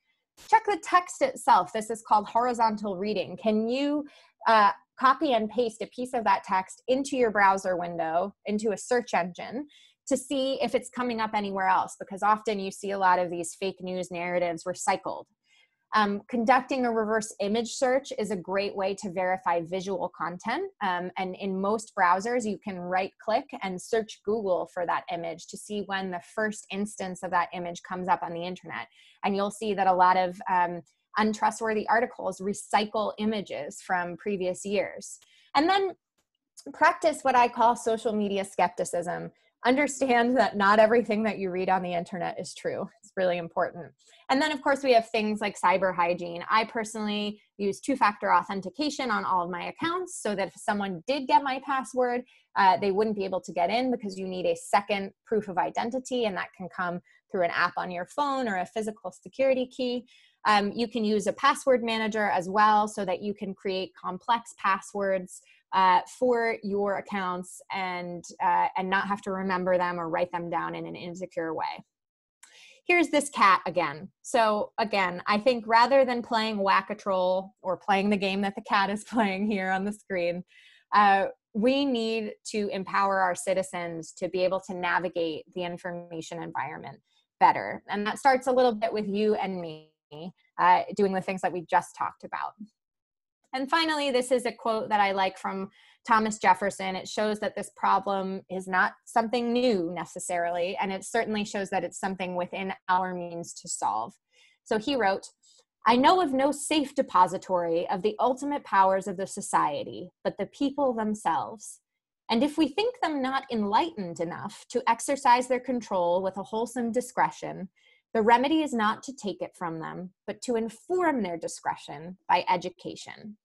Check the text itself. This is called horizontal reading. Can you uh, copy and paste a piece of that text into your browser window into a search engine to see if it's coming up anywhere else because often you see a lot of these fake news narratives recycled. Um, conducting a reverse image search is a great way to verify visual content. Um, and in most browsers, you can right click and search Google for that image to see when the first instance of that image comes up on the internet. And you'll see that a lot of um, untrustworthy articles recycle images from previous years. And then practice what I call social media skepticism. Understand that not everything that you read on the internet is true. It's really important. And then, of course, we have things like cyber hygiene. I personally use two factor authentication on all of my accounts so that if someone did get my password, uh, they wouldn't be able to get in because you need a second proof of identity, and that can come through an app on your phone or a physical security key. Um, you can use a password manager as well so that you can create complex passwords uh, for your accounts and uh, and not have to remember them or write them down in an insecure way. Here's this cat again. So again i think rather than playing whack-a-troll or playing the game that the cat is playing here on the screen uh, we need to empower our citizens to be able to navigate the information environment better. And that starts a little bit with you and me uh, doing the things that we just talked about and finally, this is a quote that I like from Thomas Jefferson. It shows that this problem is not something new necessarily, and it certainly shows that it's something within our means to solve. So he wrote, I know of no safe depository of the ultimate powers of the society, but the people themselves. And if we think them not enlightened enough to exercise their control with a wholesome discretion, the remedy is not to take it from them, but to inform their discretion by education.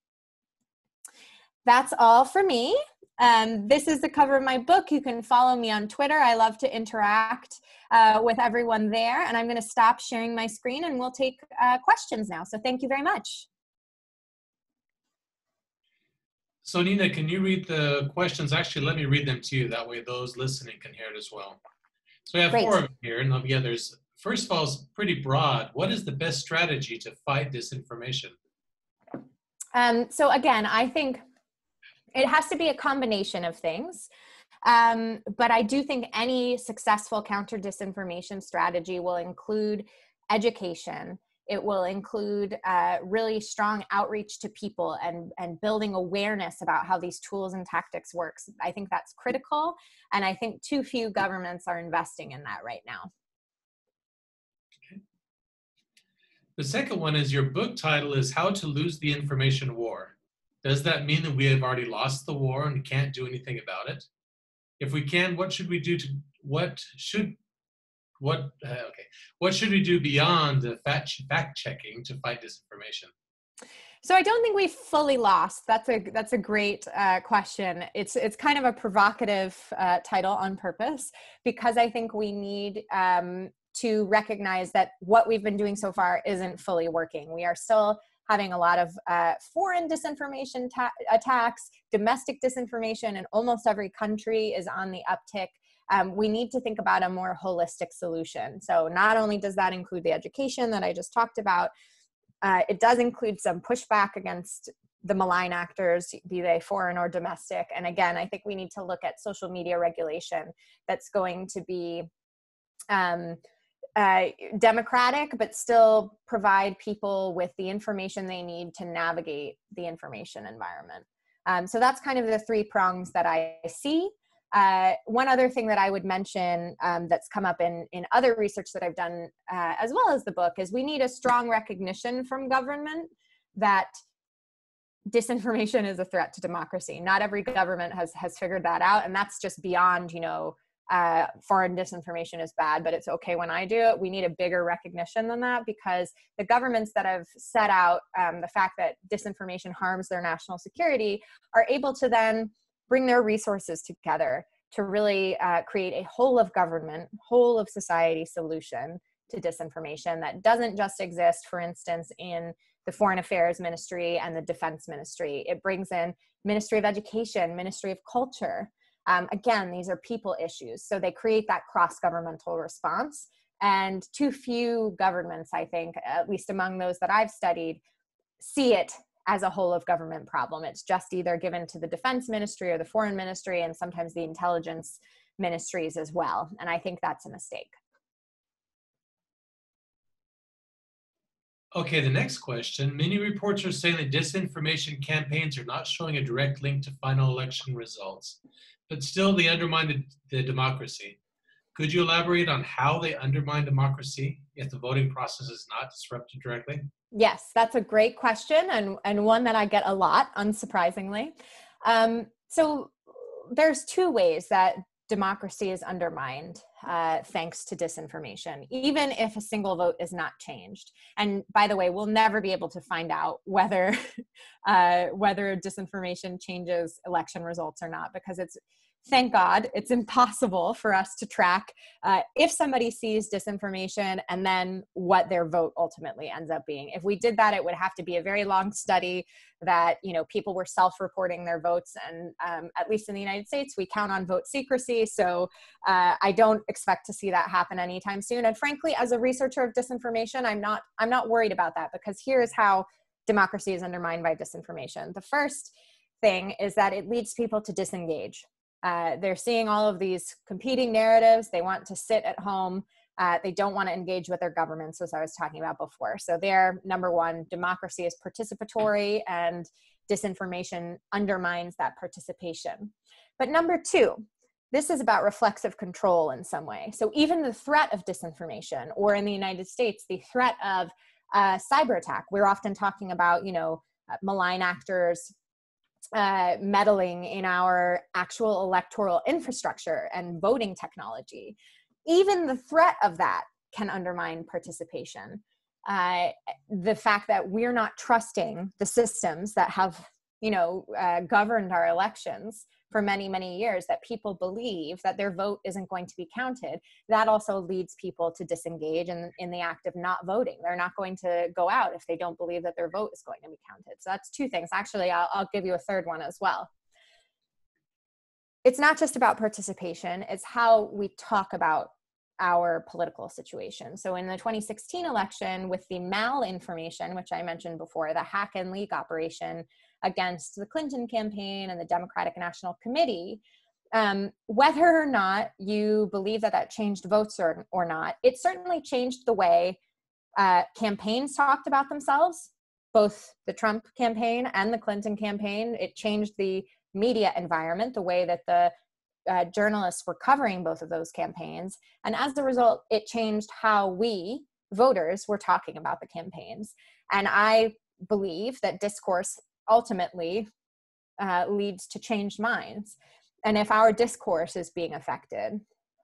That's all for me. Um, this is the cover of my book. You can follow me on Twitter. I love to interact uh, with everyone there. And I'm going to stop sharing my screen and we'll take uh, questions now. So thank you very much. So Nina, can you read the questions? Actually, let me read them to you. That way those listening can hear it as well. So we have Great. four of them here. And yeah, there's first of all, it's pretty broad. What is the best strategy to fight disinformation? Um, so again, I think it has to be a combination of things. Um, but I do think any successful counter disinformation strategy will include education. It will include uh, really strong outreach to people and, and building awareness about how these tools and tactics works. I think that's critical, and I think too few governments are investing in that right now. The second one is your book title is How to Lose the Information War. Does that mean that we have already lost the war and can't do anything about it? If we can, what should we do to what should what uh, okay what should we do beyond the fact fact checking to fight disinformation? So I don't think we've fully lost. That's a that's a great uh, question. It's it's kind of a provocative uh, title on purpose because I think we need um, to recognize that what we've been doing so far isn't fully working. We are still having a lot of uh, foreign disinformation ta- attacks, domestic disinformation in almost every country is on the uptick. Um, we need to think about a more holistic solution. So, not only does that include the education that I just talked about, uh, it does include some pushback against the malign actors, be they foreign or domestic. And again, I think we need to look at social media regulation that's going to be um, uh, democratic, but still provide people with the information they need to navigate the information environment. Um, so that's kind of the three prongs that I see. Uh, one other thing that I would mention um, that's come up in, in other research that I've done, uh, as well as the book, is we need a strong recognition from government that disinformation is a threat to democracy. Not every government has has figured that out, and that's just beyond you know uh, foreign disinformation is bad, but it's okay when I do it. We need a bigger recognition than that because the governments that have set out um, the fact that disinformation harms their national security are able to then bring their resources together to really uh, create a whole of government, whole of society solution to disinformation that doesn't just exist, for instance, in the foreign affairs ministry and the defense ministry. It brings in Ministry of Education, Ministry of Culture. Um, again, these are people issues. So they create that cross governmental response. And too few governments, I think, at least among those that I've studied, see it as a whole of government problem. It's just either given to the defense ministry or the foreign ministry, and sometimes the intelligence ministries as well. And I think that's a mistake. Okay, the next question. Many reports are saying that disinformation campaigns are not showing a direct link to final election results but still they undermine the, the democracy. Could you elaborate on how they undermine democracy if the voting process is not disrupted directly? Yes, that's a great question and, and one that I get a lot, unsurprisingly. Um, so there's two ways that democracy is undermined uh, thanks to disinformation, even if a single vote is not changed. And by the way, we'll never be able to find out whether uh, whether disinformation changes election results or not because it's thank God, it's impossible for us to track uh, if somebody sees disinformation and then what their vote ultimately ends up being. If we did that, it would have to be a very long study that you know people were self-reporting their votes, and um, at least in the United States, we count on vote secrecy. So uh, I don't expect to see that happen anytime soon. And frankly, as a researcher of disinformation, I'm not I'm not worried about that because here is how democracy is undermined by disinformation. The first thing is that it leads people to disengage uh, they're seeing all of these competing narratives. They want to sit at home. Uh, they don't want to engage with their governments, as I was talking about before. So, they're number one, democracy is participatory, and disinformation undermines that participation. But number two, this is about reflexive control in some way. So, even the threat of disinformation, or in the United States, the threat of uh, cyber attack, we're often talking about, you know, uh, malign actors uh, meddling in our actual electoral infrastructure and voting technology. Even the threat of that can undermine participation. Uh, the fact that we're not trusting the systems that have, you know, uh, governed our elections for many, many years that people believe that their vote isn't going to be counted, that also leads people to disengage in, in the act of not voting. They're not going to go out if they don't believe that their vote is going to be counted. So that's two things. Actually, I'll, I'll give you a third one as well. It's not just about participation, it's how we talk about our political situation. So in the 2016 election, with the malinformation, which I mentioned before, the hack and leak operation, against the Clinton campaign and the Democratic National Committee. Um, whether or not you believe that that changed votes or, or not, it certainly changed the way uh, campaigns talked about themselves, both the Trump campaign and the Clinton campaign. It changed the media environment, the way that the uh, journalists were covering both of those campaigns. And as a result, it changed how we, voters, were talking about the campaigns. And I believe that discourse ultimately uh, leads to changed minds. And if our discourse is being affected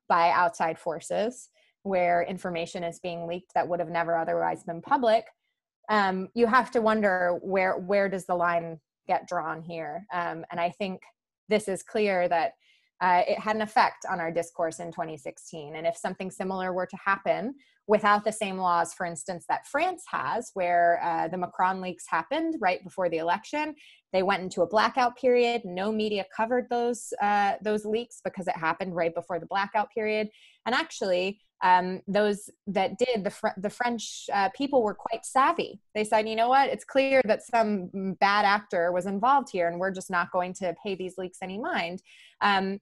by outside forces, where information is being leaked that would have never otherwise been public, um, you have to wonder where where does the line get drawn here? Um, and I think this is clear that uh, it had an effect on our discourse in 2016. And if something similar were to happen without the same laws, for instance, that France has, where uh, the Macron leaks happened right before the election, they went into a blackout period. No media covered those uh, those leaks because it happened right before the blackout period. And actually, um, those that did the fr- the French uh, people were quite savvy. They said, you know what, it's clear that some bad actor was involved here, and we're just not going to pay these leaks any mind. Um,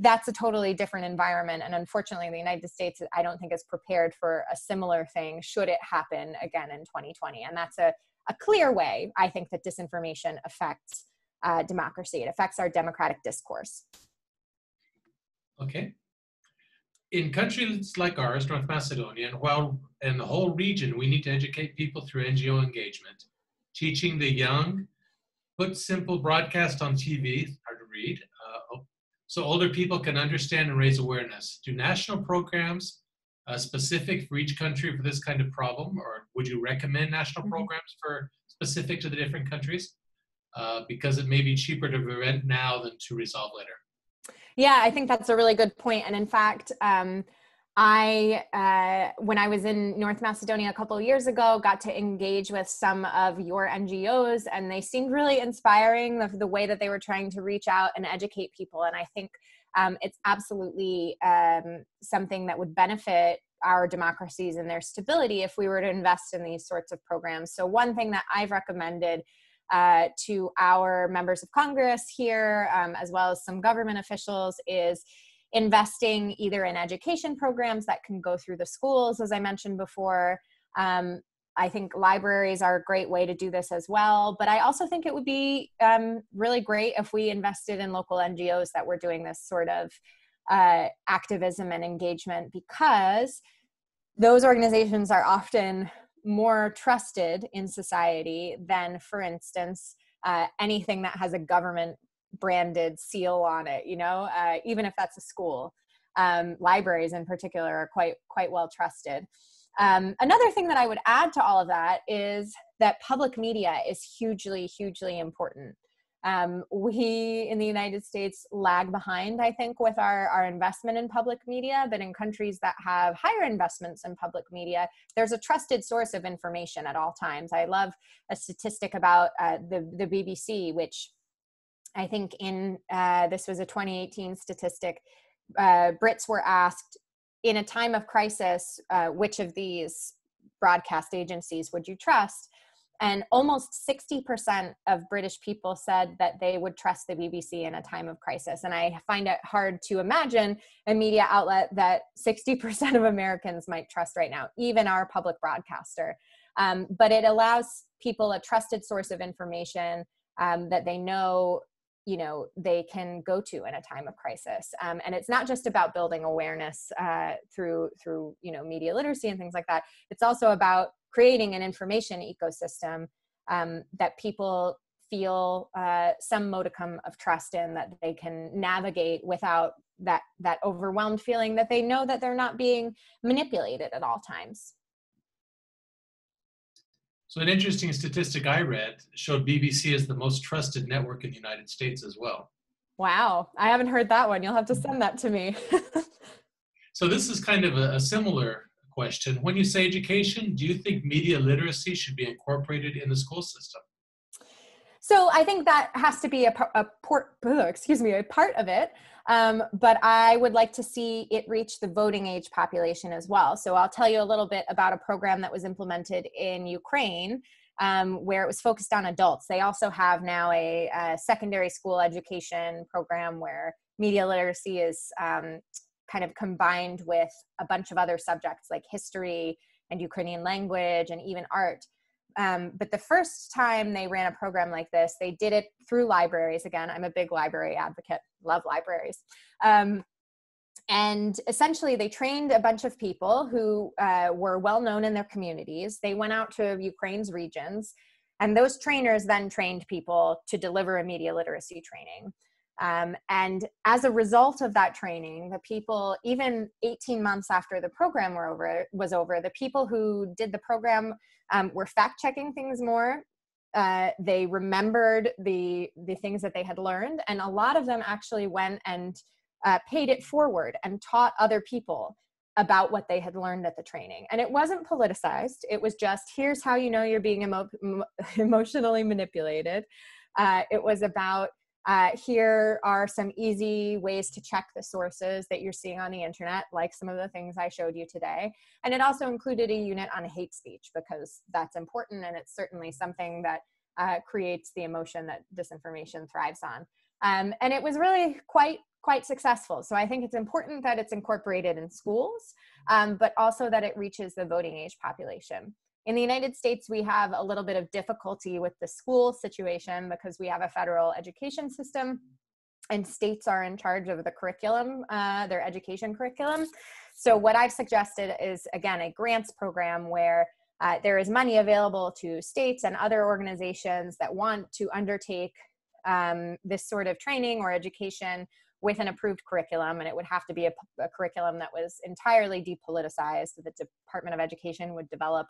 that's a totally different environment. And unfortunately, the United States, I don't think is prepared for a similar thing should it happen again in 2020. And that's a, a clear way, I think, that disinformation affects uh, democracy. It affects our democratic discourse. Okay. In countries like ours, North Macedonia, and while in the whole region, we need to educate people through NGO engagement, teaching the young, put simple broadcast on TV, hard to read, so older people can understand and raise awareness. Do national programs uh, specific for each country for this kind of problem, or would you recommend national mm-hmm. programs for specific to the different countries? Uh, because it may be cheaper to prevent now than to resolve later. Yeah, I think that's a really good point. And in fact, um, I, uh, when I was in North Macedonia a couple of years ago, got to engage with some of your NGOs, and they seemed really inspiring the, the way that they were trying to reach out and educate people. And I think um, it's absolutely um, something that would benefit our democracies and their stability if we were to invest in these sorts of programs. So, one thing that I've recommended uh, to our members of Congress here, um, as well as some government officials, is investing either in education programs that can go through the schools, as I mentioned before. Um, I think libraries are a great way to do this as well. But I also think it would be um, really great if we invested in local NGOs that were doing this sort of uh, activism and engagement because those organizations are often more trusted in society than, for instance, uh, anything that has a government branded seal on it you know uh, even if that's a school um, libraries in particular are quite quite well trusted um, another thing that i would add to all of that is that public media is hugely hugely important um, we in the United States lag behind, I think, with our, our investment in public media. But in countries that have higher investments in public media, there's a trusted source of information at all times. I love a statistic about uh, the, the BBC, which I think in uh, this was a 2018 statistic. Uh, Brits were asked in a time of crisis, uh, which of these broadcast agencies would you trust? And almost 60% of British people said that they would trust the BBC in a time of crisis. And I find it hard to imagine a media outlet that 60% of Americans might trust right now, even our public broadcaster. Um, but it allows people a trusted source of information um, that they know you know they can go to in a time of crisis um, and it's not just about building awareness uh, through through you know media literacy and things like that. It's also about creating an information ecosystem um, that people feel uh, some modicum of trust in that they can navigate without that that overwhelmed feeling that they know that they're not being manipulated at all times so an interesting statistic i read showed bbc as the most trusted network in the united states as well wow i haven't heard that one you'll have to send that to me so this is kind of a, a similar question. When you say education, do you think media literacy should be incorporated in the school system? So I think that has to be a, a port, excuse me, a part of it. Um, but I would like to see it reach the voting age population as well. So I'll tell you a little bit about a program that was implemented in Ukraine um, where it was focused on adults. They also have now a, a secondary school education program where media literacy is um, kind of combined with a bunch of other subjects like history and Ukrainian language and even art. Um, but the first time they ran a program like this, they did it through libraries. Again, I'm a big library advocate, love libraries. Um, and essentially, they trained a bunch of people who uh, were well known in their communities. They went out to Ukraine's regions, and those trainers then trained people to deliver a media literacy training. Um, and as a result of that training, the people, even 18 months after the program were over, was over, the people who did the program um, were fact checking things more. Uh, they remembered the the things that they had learned, and a lot of them actually went and uh, paid it forward and taught other people about what they had learned at the training. And it wasn't politicized. It was just here's how you know you're being emo- emotionally manipulated. Uh, it was about uh, here are some easy ways to check the sources that you're seeing on the internet, like some of the things I showed you today. And it also included a unit on hate speech because that's important and it's certainly something that uh, creates the emotion that disinformation thrives on. Um, and it was really quite quite successful. So I think it's important that it's incorporated in schools, um, but also that it reaches the voting age population. In the United States, we have a little bit of difficulty with the school situation because we have a federal education system and states are in charge of the curriculum, uh, their education curriculum. So, what I've suggested is again a grants program where uh, there is money available to states and other organizations that want to undertake um, this sort of training or education with an approved curriculum, and it would have to be a, a curriculum that was entirely depoliticized. So the Department of Education would develop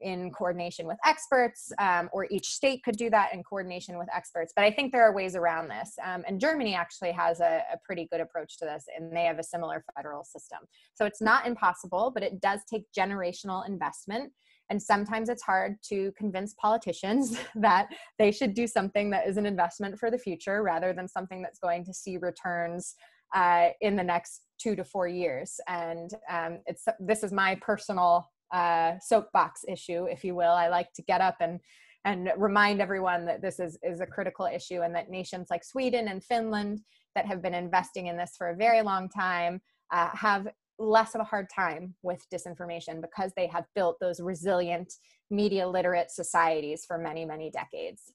in coordination with experts, um, or each state could do that in coordination with experts. But I think there are ways around this. Um, and Germany actually has a, a, pretty good approach to this, and they have a similar federal system. So it's not impossible, but it does take generational investment. And sometimes it's hard to convince politicians that they should do something that is an investment for the future rather than something that's going to see returns uh, in the next two to four years. And um, it's this is my personal uh, soapbox issue, if you will. I like to get up and and remind everyone that this is is a critical issue, and that nations like Sweden and Finland that have been investing in this for a very long time uh, have less of a hard time with disinformation because they have built those resilient media literate societies for many many decades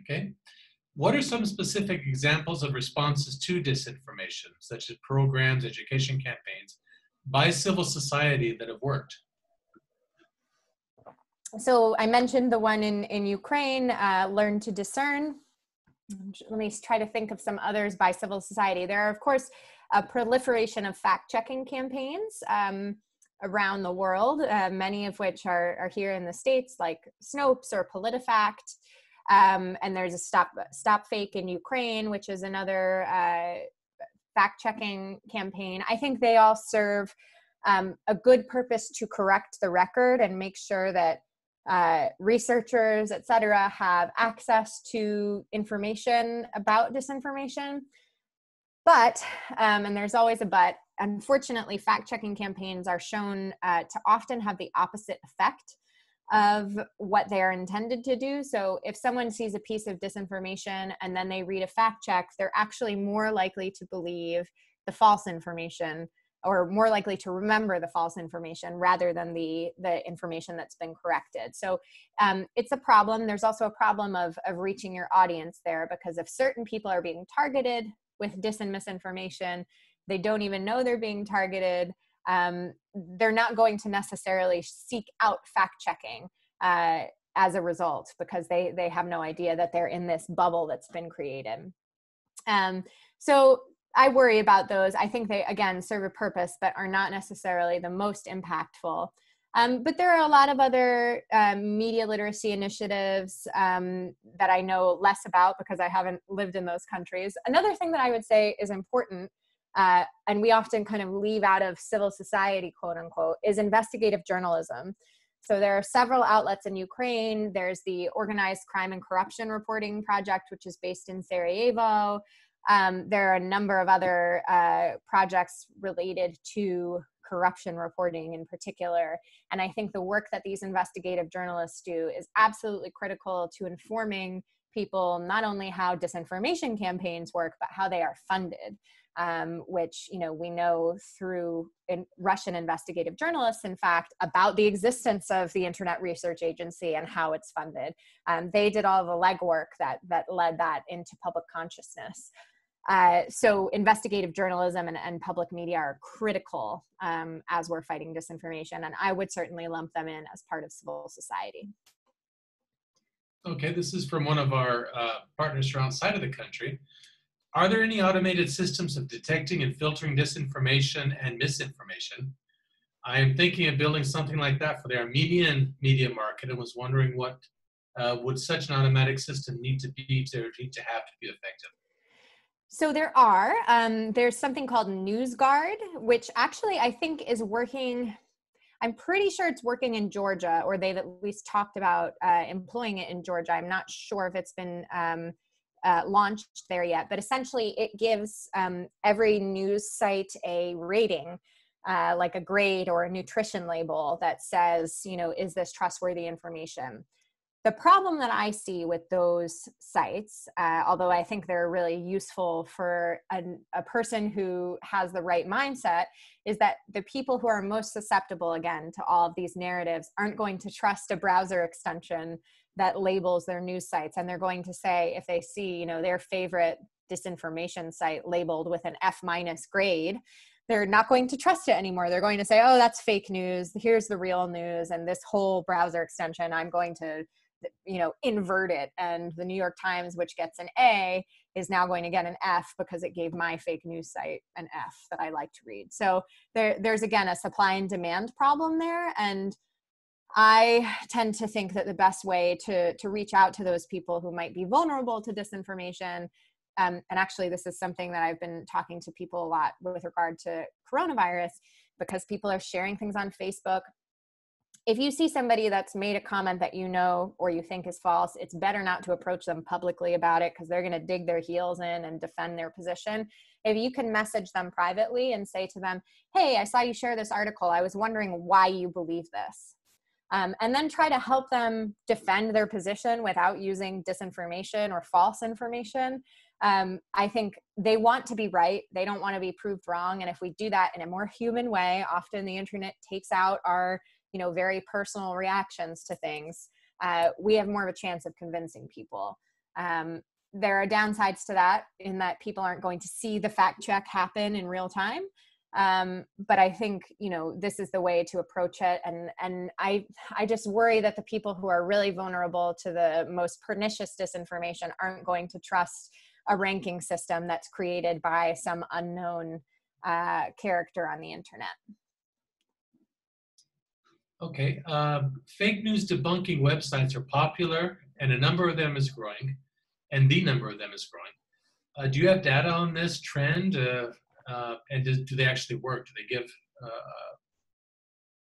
okay what are some specific examples of responses to disinformation such as programs education campaigns by civil society that have worked? So I mentioned the one in, in Ukraine, uh, Learn to Discern. let me try to think of some others by civil society. There are, of course, a proliferation of fact checking campaigns um, around the world, uh, many of which are, are here in the States, like Snopes or PolitiFact. Um, and there's a Stop, Stop Fake in Ukraine, which is another uh, fact checking campaign. I think they all serve um, a good purpose to correct the record and make sure that uh, researchers, et cetera, have access to information about disinformation. But, um, and there's always a but, unfortunately, fact checking campaigns are shown uh, to often have the opposite effect of what they're intended to do. So if someone sees a piece of disinformation and then they read a fact check, they're actually more likely to believe the false information or more likely to remember the false information rather than the the information that's been corrected so um, it's a problem there's also a problem of of reaching your audience there because if certain people are being targeted with dis and misinformation they don't even know they're being targeted um, they're not going to necessarily seek out fact checking uh, as a result because they they have no idea that they're in this bubble that's been created um, so I worry about those. I think they, again, serve a purpose, but are not necessarily the most impactful. Um, but there are a lot of other um, media literacy initiatives um, that I know less about because I haven't lived in those countries. Another thing that I would say is important, uh, and we often kind of leave out of civil society, quote unquote, is investigative journalism. So there are several outlets in Ukraine. There's the Organized Crime and Corruption Reporting Project, which is based in Sarajevo. Um, there are a number of other uh, projects related to corruption reporting in particular. And I think the work that these investigative journalists do is absolutely critical to informing people not only how disinformation campaigns work, but how they are funded. Um, which you know we know through in Russian investigative journalists, in fact, about the existence of the Internet Research Agency and how it's funded. Um, they did all the legwork that that led that into public consciousness. Uh, so investigative journalism and, and, public media are critical um, as we're fighting disinformation, and I would certainly lump them in as part of civil society. Okay, this is from one of our uh, partners from outside of the country. Are there any automated systems of detecting and filtering disinformation and misinformation? I am thinking of building something like that for the Armenian media market and was wondering what uh, would such an automatic system need to be to, need to have to be effective? So there are. Um, there's something called NewsGuard, which actually I think is working. I'm pretty sure it's working in Georgia, or they've at least talked about uh, employing it in Georgia. I'm not sure if it's been um, uh, launched there yet, but essentially it gives um, every news site a rating, uh, like a grade or a nutrition label that says, you know, is this trustworthy information? the problem that I see with those sites, uh, although I think they're really useful for a, a, person who has the right mindset, is that the people who are most susceptible, again, to all of these narratives aren't going to trust a browser extension that labels their news sites. And they're going to say, if they see, you know, their favorite disinformation site labeled with an F minus grade, they're not going to trust it anymore. They're going to say, oh, that's fake news. Here's the real news. And this whole browser extension, I'm going to you know invert it and the new york times which gets an a is now going to get an f because it gave my fake news site an f that i like to read so there, there's again a supply and demand problem there and i tend to think that the best way to to reach out to those people who might be vulnerable to disinformation um, and actually this is something that i've been talking to people a lot with regard to coronavirus because people are sharing things on facebook if you see somebody that's made a comment that you know or you think is false, it's better not to approach them publicly about it because they're going to dig their heels in and defend their position. If you can message them privately and say to them, Hey, I saw you share this article. I was wondering why you believe this. Um, and then try to help them defend their position without using disinformation or false information. Um, I think they want to be right. They don't want to be proved wrong. And if we do that in a more human way, often the internet takes out our you know very personal reactions to things uh, we have more of a chance of convincing people um, there are downsides to that in that people aren't going to see the fact check happen in real time um, but i think you know this is the way to approach it and and i i just worry that the people who are really vulnerable to the most pernicious disinformation aren't going to trust a ranking system that's created by some unknown uh, character on the internet. Okay uh, fake news debunking websites are popular and a number of them is growing and the number of them is growing. Uh, do you have data on this trend uh, uh, and do, do, they actually work? Do they give? Uh,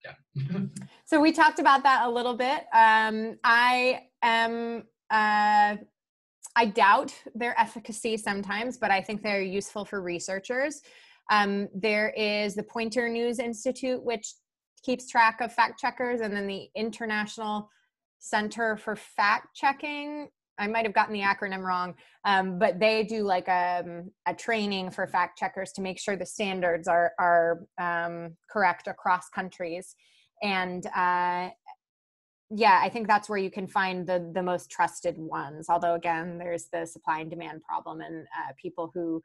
yeah. so we talked about that a little bit. Um, I am. Uh, I doubt their efficacy sometimes, but I think they're useful for researchers. Um, there is the Poynter News Institute, which keeps track of fact checkers, and then the International Center for Fact Checking I might have gotten the acronym wrong, um, but they do like a, um, a training for fact checkers to make sure the standards are are um, correct across countries. And uh, yeah, I think that's where you can find the the most trusted ones. Although again, there's the supply and demand problem, and uh, people who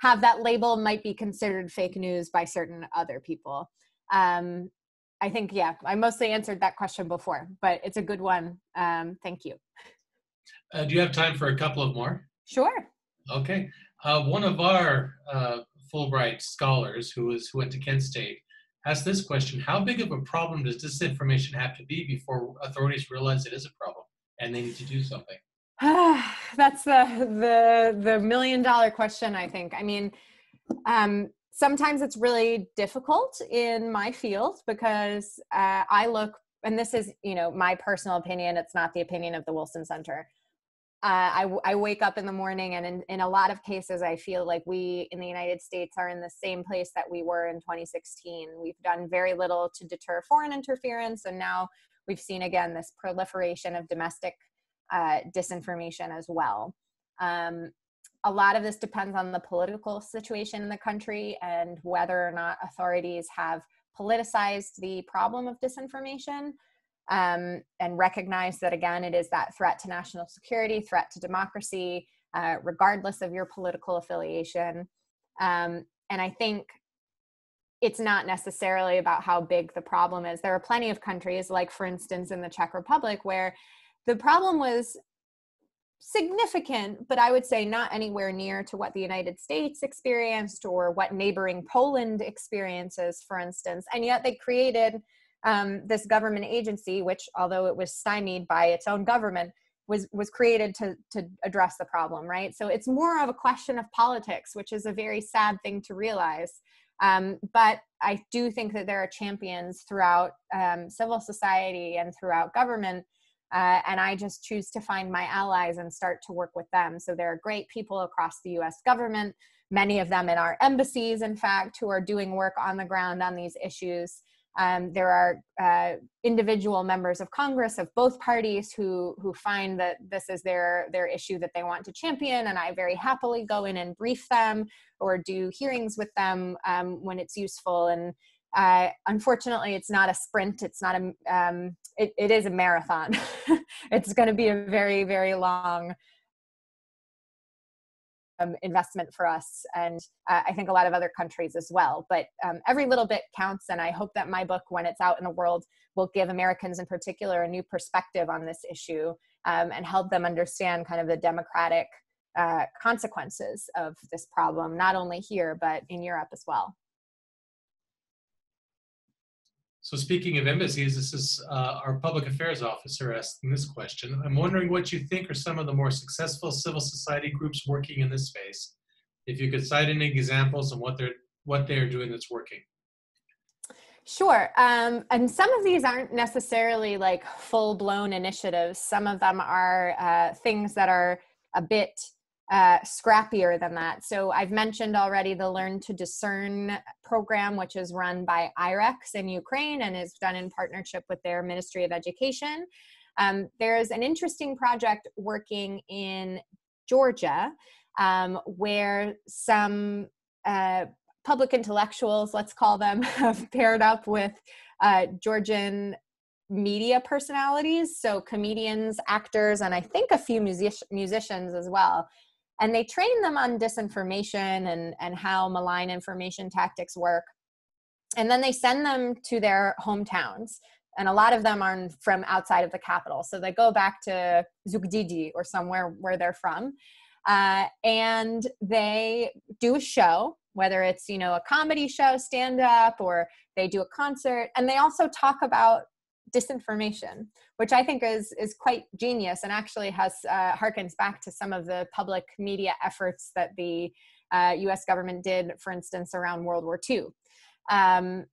have that label might be considered fake news by certain other people. Um, I think yeah, I mostly answered that question before, but it's a good one. Um, thank you. Uh, do you have time for a couple of more? Sure. Okay. Uh, one of our uh, Fulbright scholars who, was, who went to Kent State asked this question How big of a problem does disinformation have to be before authorities realize it is a problem and they need to do something? That's the, the, the million dollar question, I think. I mean, um, sometimes it's really difficult in my field because uh, I look, and this is, you know, my personal opinion, it's not the opinion of the Wilson Center uh, I, I wake up in the morning and in, in a lot of cases i feel like we in the united states are in the same place that we were in 2016 we've done very little to deter foreign interference and now we've seen again this proliferation of domestic uh, disinformation as well. Um, a lot of this depends on the political situation in the country and whether or not authorities have politicized the problem of disinformation um, and recognize that again it is that threat to national security threat to democracy uh, regardless of your political affiliation. Um, and i think it's not necessarily about how big the problem is. There are plenty of countries like for instance in the czech republic where the problem was significant but i would say not anywhere near to what the united states experienced or what neighboring poland experiences for instance. And yet they created um, this government agency, which although it was stymied by its own government, was was created to to address the problem, right? So it's more of a question of politics, which is a very sad thing to realize. Um, but I do think that there are champions throughout um, civil society and throughout government. Uh, and I just choose to find my allies and start to work with them. So there are great people across the US government, many of them in our embassies, in fact, who are doing work on the ground on these issues. Um, there are uh, individual members of Congress of both parties who who find that this is their their issue that they want to champion, and I very happily go in and brief them or do hearings with them um, when it's useful. And uh, unfortunately, it's not a sprint. It's not a. Um, it, it is a marathon. it's going to be a very very long um, investment for us and uh, i think a lot of other countries as well. But um, every little bit counts and i hope that my book when it's out in the world will give americans in particular a new perspective on this issue um, and help them understand kind of the democratic uh, consequences of this problem not only here but in europe as well so speaking of embassies, this is uh, our public affairs officer asking this question. I'm wondering what you think are some of the more successful civil society groups working in this space. If you could cite any examples and what they're what they are doing that's working. Sure. Um, and some of these aren't necessarily like full blown initiatives. Some of them are uh, things that are a bit uh, scrappier than that. So I've mentioned already the Learn to Discern program, which is run by IREX in Ukraine and is done in partnership with their Ministry of Education. Um, there's an interesting project working in Georgia um, where some uh, public intellectuals, let's call them, have paired up with uh, Georgian media personalities, so comedians, actors, and I think a few music- musicians as well and they train them on disinformation and, and how malign information tactics work. And then they send them to their hometowns. And a lot of them are from outside of the capital. So they go back to Zugdidi or somewhere where they're from. Uh, and they do a show, whether it's, you know, a comedy show, stand up, or they do a concert. And they also talk about disinformation, which I think is is quite genius and actually has uh, harkens back to some of the public media efforts that the uh, U.S. government did, for instance, around World War II. Um,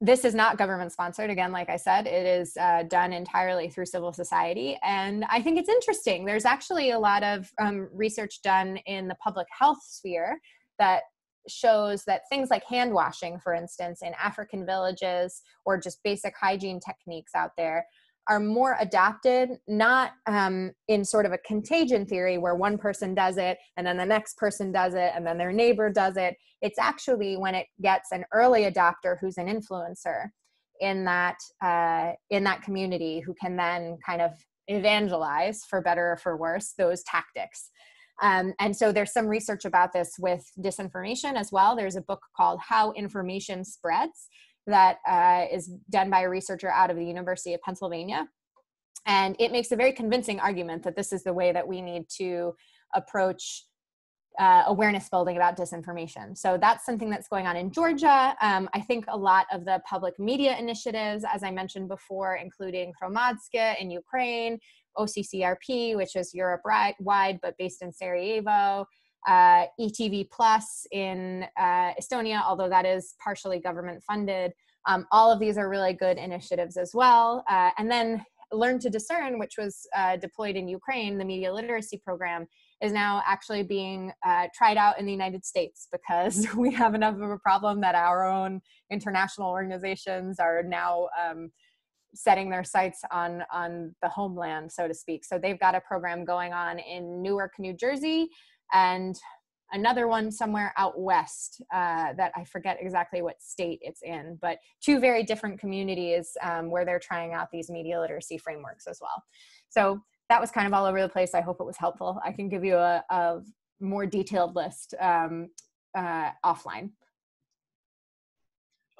this is not government sponsored. Again, like I said, it is uh, done entirely through civil society, and I think it's interesting. There's actually a lot of um, research done in the public health sphere that shows that things like hand washing, for instance, in African villages or just basic hygiene techniques out there are more adapted, not um, in sort of a contagion theory where one person does it and then the next person does it and then their neighbor does it. It's actually when it gets an early adopter who's an influencer in that uh, in that community who can then kind of evangelize, for better or for worse, those tactics. Um, and so there's some research about this with disinformation as well. There's a book called How Information Spreads that uh, is done by a researcher out of the University of Pennsylvania. And it makes a very convincing argument that this is the way that we need to approach uh, awareness building about disinformation. So that's something that's going on in Georgia. Um, I think a lot of the public media initiatives, as I mentioned before, including Hromadske in Ukraine, OCCRP, which is Europe wide but based in Sarajevo, uh, ETV Plus in uh, Estonia, although that is partially government funded. Um, all of these are really good initiatives as well. Uh, and then Learn to Discern, which was uh, deployed in Ukraine, the media literacy program, is now actually being uh, tried out in the United States because we have enough of a problem that our own international organizations are now um, setting their sights on on the homeland so to speak. So they've got a program going on in newark new jersey and another one somewhere out west uh, that i forget exactly what state it's in but two very different communities um, where they're trying out these media literacy frameworks as well. So that was kind of all over the place. I hope it was helpful. I can give you a, a more detailed list um, uh, offline.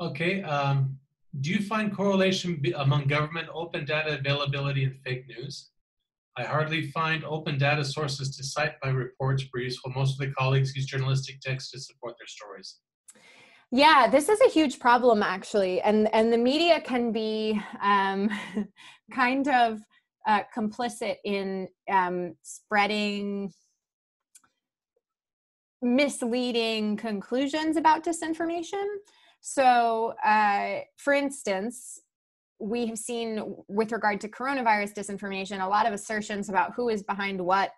Okay um, do you find correlation among government open data availability and fake news? I hardly find open data sources to cite my reports were useful. Most of the colleagues use journalistic text to support their stories. Yeah, this is a huge problem actually, and and the media can be um, kind of uh, complicit in um, spreading misleading conclusions about disinformation. So, uh, for instance, we have seen with regard to coronavirus disinformation a lot of assertions about who is behind what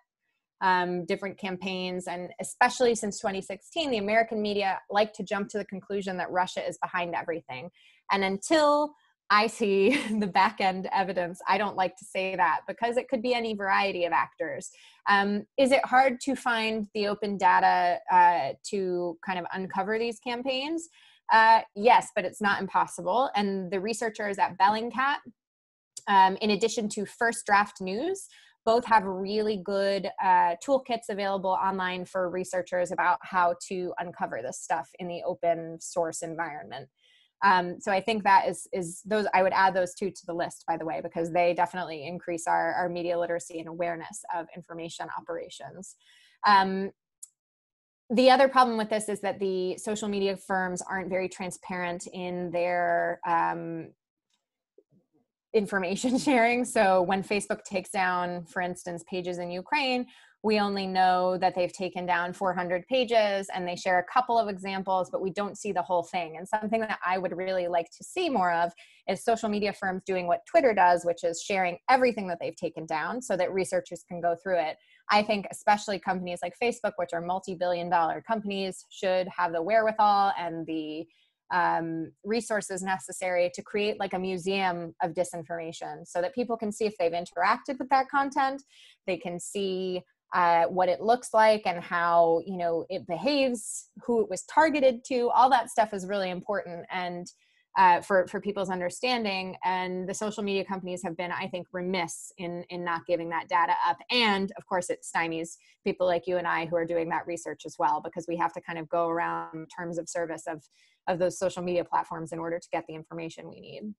um, different campaigns and especially since 2016 the american media like to jump to the conclusion that russia is behind everything. And until i see the back end evidence i don't like to say that because it could be any variety of actors. Um, is it hard to find the open data uh, to kind of uncover these campaigns uh, yes, but it's not impossible. And the researchers at Bellingcat, um, in addition to First Draft News, both have really good uh, toolkits available online for researchers about how to uncover this stuff in the open source environment. Um, so I think that is is those I would add those two to the list, by the way, because they definitely increase our, our media literacy and awareness of information operations. Um, the other problem with this is that the social media firms aren't very transparent in their um, information sharing. So when Facebook takes down, for instance, pages in Ukraine, we only know that they've taken down 400 pages and they share a couple of examples, but we don't see the whole thing. And something that I would really like to see more of is social media firms doing what Twitter does, which is sharing everything that they've taken down so that researchers can go through it. I think, especially companies like Facebook, which are multi billion dollar companies, should have the wherewithal and the um, resources necessary to create like a museum of disinformation so that people can see if they've interacted with that content. They can see uh, what it looks like and how you know it behaves who it was targeted to all that stuff is really important and uh, for for people's understanding. And the social media companies have been, I think, remiss in in not giving that data up. And of course, it stymies people like you and I who are doing that research as well, because we have to kind of go around terms of service of of those social media platforms in order to get the information we need.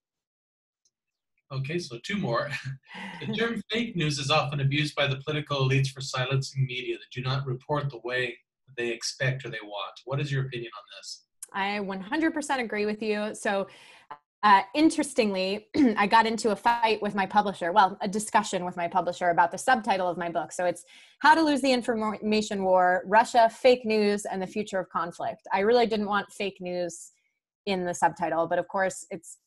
Okay, so two more. the term fake news is often abused by the political elites for silencing media that do not report the way they expect or they want. What is your opinion on this? I 100% agree with you. So, uh, interestingly, I got into a fight with my publisher, well, a discussion with my publisher about the subtitle of my book. So, it's How to Lose the Information War Russia, Fake News, and the Future of Conflict. I really didn't want fake news in the subtitle, but of course, it's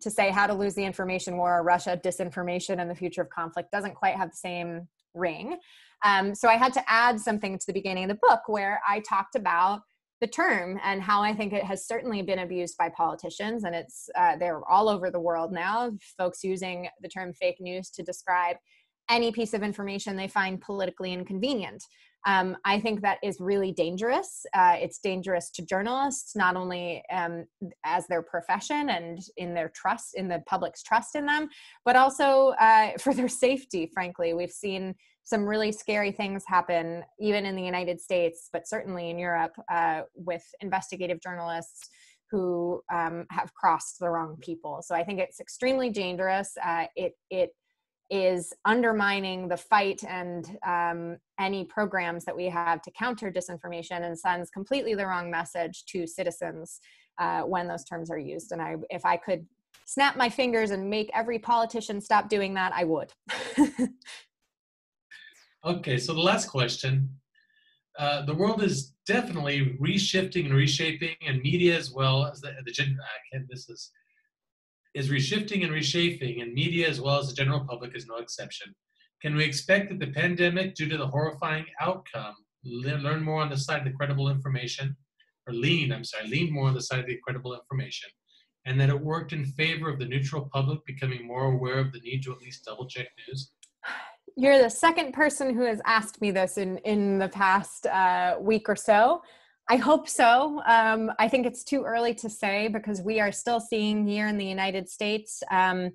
to say how to lose the information war, Russia, disinformation, and the future of conflict doesn't quite have the same ring. Um, so I had to add something to the beginning of the book where I talked about the term and how I think it has certainly been abused by politicians, and it's uh, they're all over the world now. Folks using the term fake news to describe any piece of information they find politically inconvenient. Um, I think that is really dangerous. Uh, it's dangerous to journalists, not only um, as their profession and in their trust, in the public's trust in them, but also uh, for their safety, frankly. We've seen some really scary things happen, even in the United States, but certainly in Europe, uh, with investigative journalists who um, have crossed the wrong people. So I think it's extremely dangerous. Uh, it it is undermining the fight and um, any programs that we have to counter disinformation and sends completely the wrong message to citizens uh, when those terms are used. And I, if I could snap my fingers and make every politician stop doing that, I would. Okay, so the last question. Uh, the world is definitely reshifting and reshaping, and media as well as the, the uh, this is is reshifting and reshaping, and media as well as the general public is no exception. Can we expect that the pandemic, due to the horrifying outcome, learn more on the side of the credible information, or lean, I'm sorry, lean more on the side of the credible information, and that it worked in favor of the neutral public becoming more aware of the need to at least double check news? You're the second person who has asked me this in in the past uh, week or so. I hope so. Um, I think it's too early to say because we are still seeing here in the United States, um,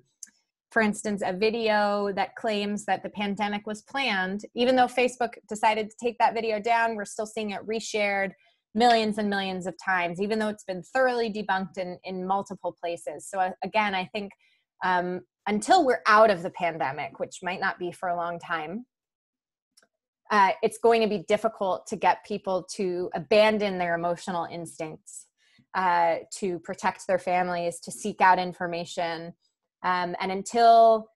for instance, a video that claims that the pandemic was planned. Even though Facebook decided to take that video down, we're still seeing it reshared millions and millions of times, even though it's been thoroughly debunked in, in multiple places. So, uh, again, I think um, until we're out of the pandemic, which might not be for a long time, uh, it's going to be difficult to get people to abandon their emotional instincts, uh, to protect their families, to seek out information. Um, and until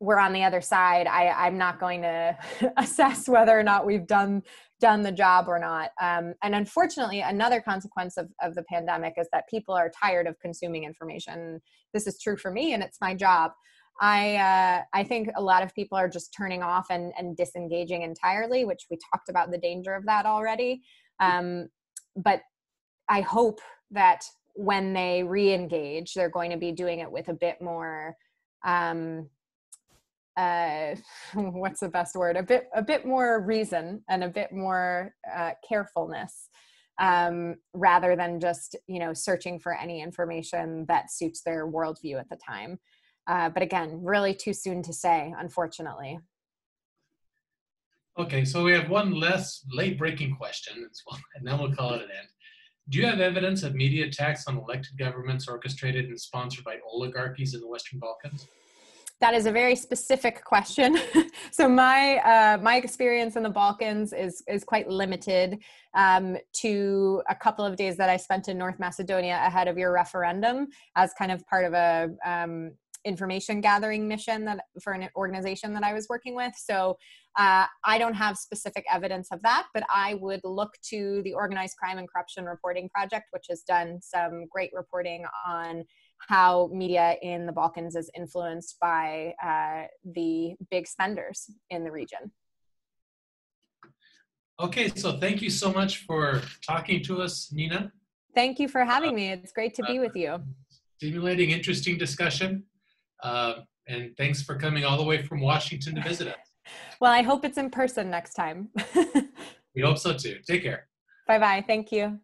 we're on the other side, I, I'm not going to assess whether or not we've done done the job or not. Um, and unfortunately, another consequence of, of the pandemic is that people are tired of consuming information. This is true for me, and it's my job. I uh, I think a lot of people are just turning off and, and disengaging entirely, which we talked about the danger of that already. Um, but I hope that when they re-engage, they're going to be doing it with a bit more. Um, uh, what's the best word? A bit a bit more reason and a bit more uh, carefulness um, rather than just you know searching for any information that suits their worldview at the time. Uh, but again, really too soon to say, unfortunately. Okay, so we have one less late breaking question, and then we'll call it an end. Do you have evidence of media attacks on elected governments orchestrated and sponsored by oligarchies in the Western Balkans? That is a very specific question. so my uh, my experience in the Balkans is is quite limited um, to a couple of days that I spent in North Macedonia ahead of your referendum as kind of part of a um, information gathering mission that for an organization that I was working with. So uh, I don't have specific evidence of that, but I would look to the Organized Crime and Corruption Reporting Project, which has done some great reporting on how media in the Balkans is influenced by uh, the big spenders in the region. Okay, so thank you so much for talking to us, Nina. Thank you for having uh, me. It's great to be with you. Stimulating, interesting discussion. Uh, and thanks for coming all the way from Washington to visit us. well, I hope it's in person next time. we hope so too. Take care. Bye bye. Thank you.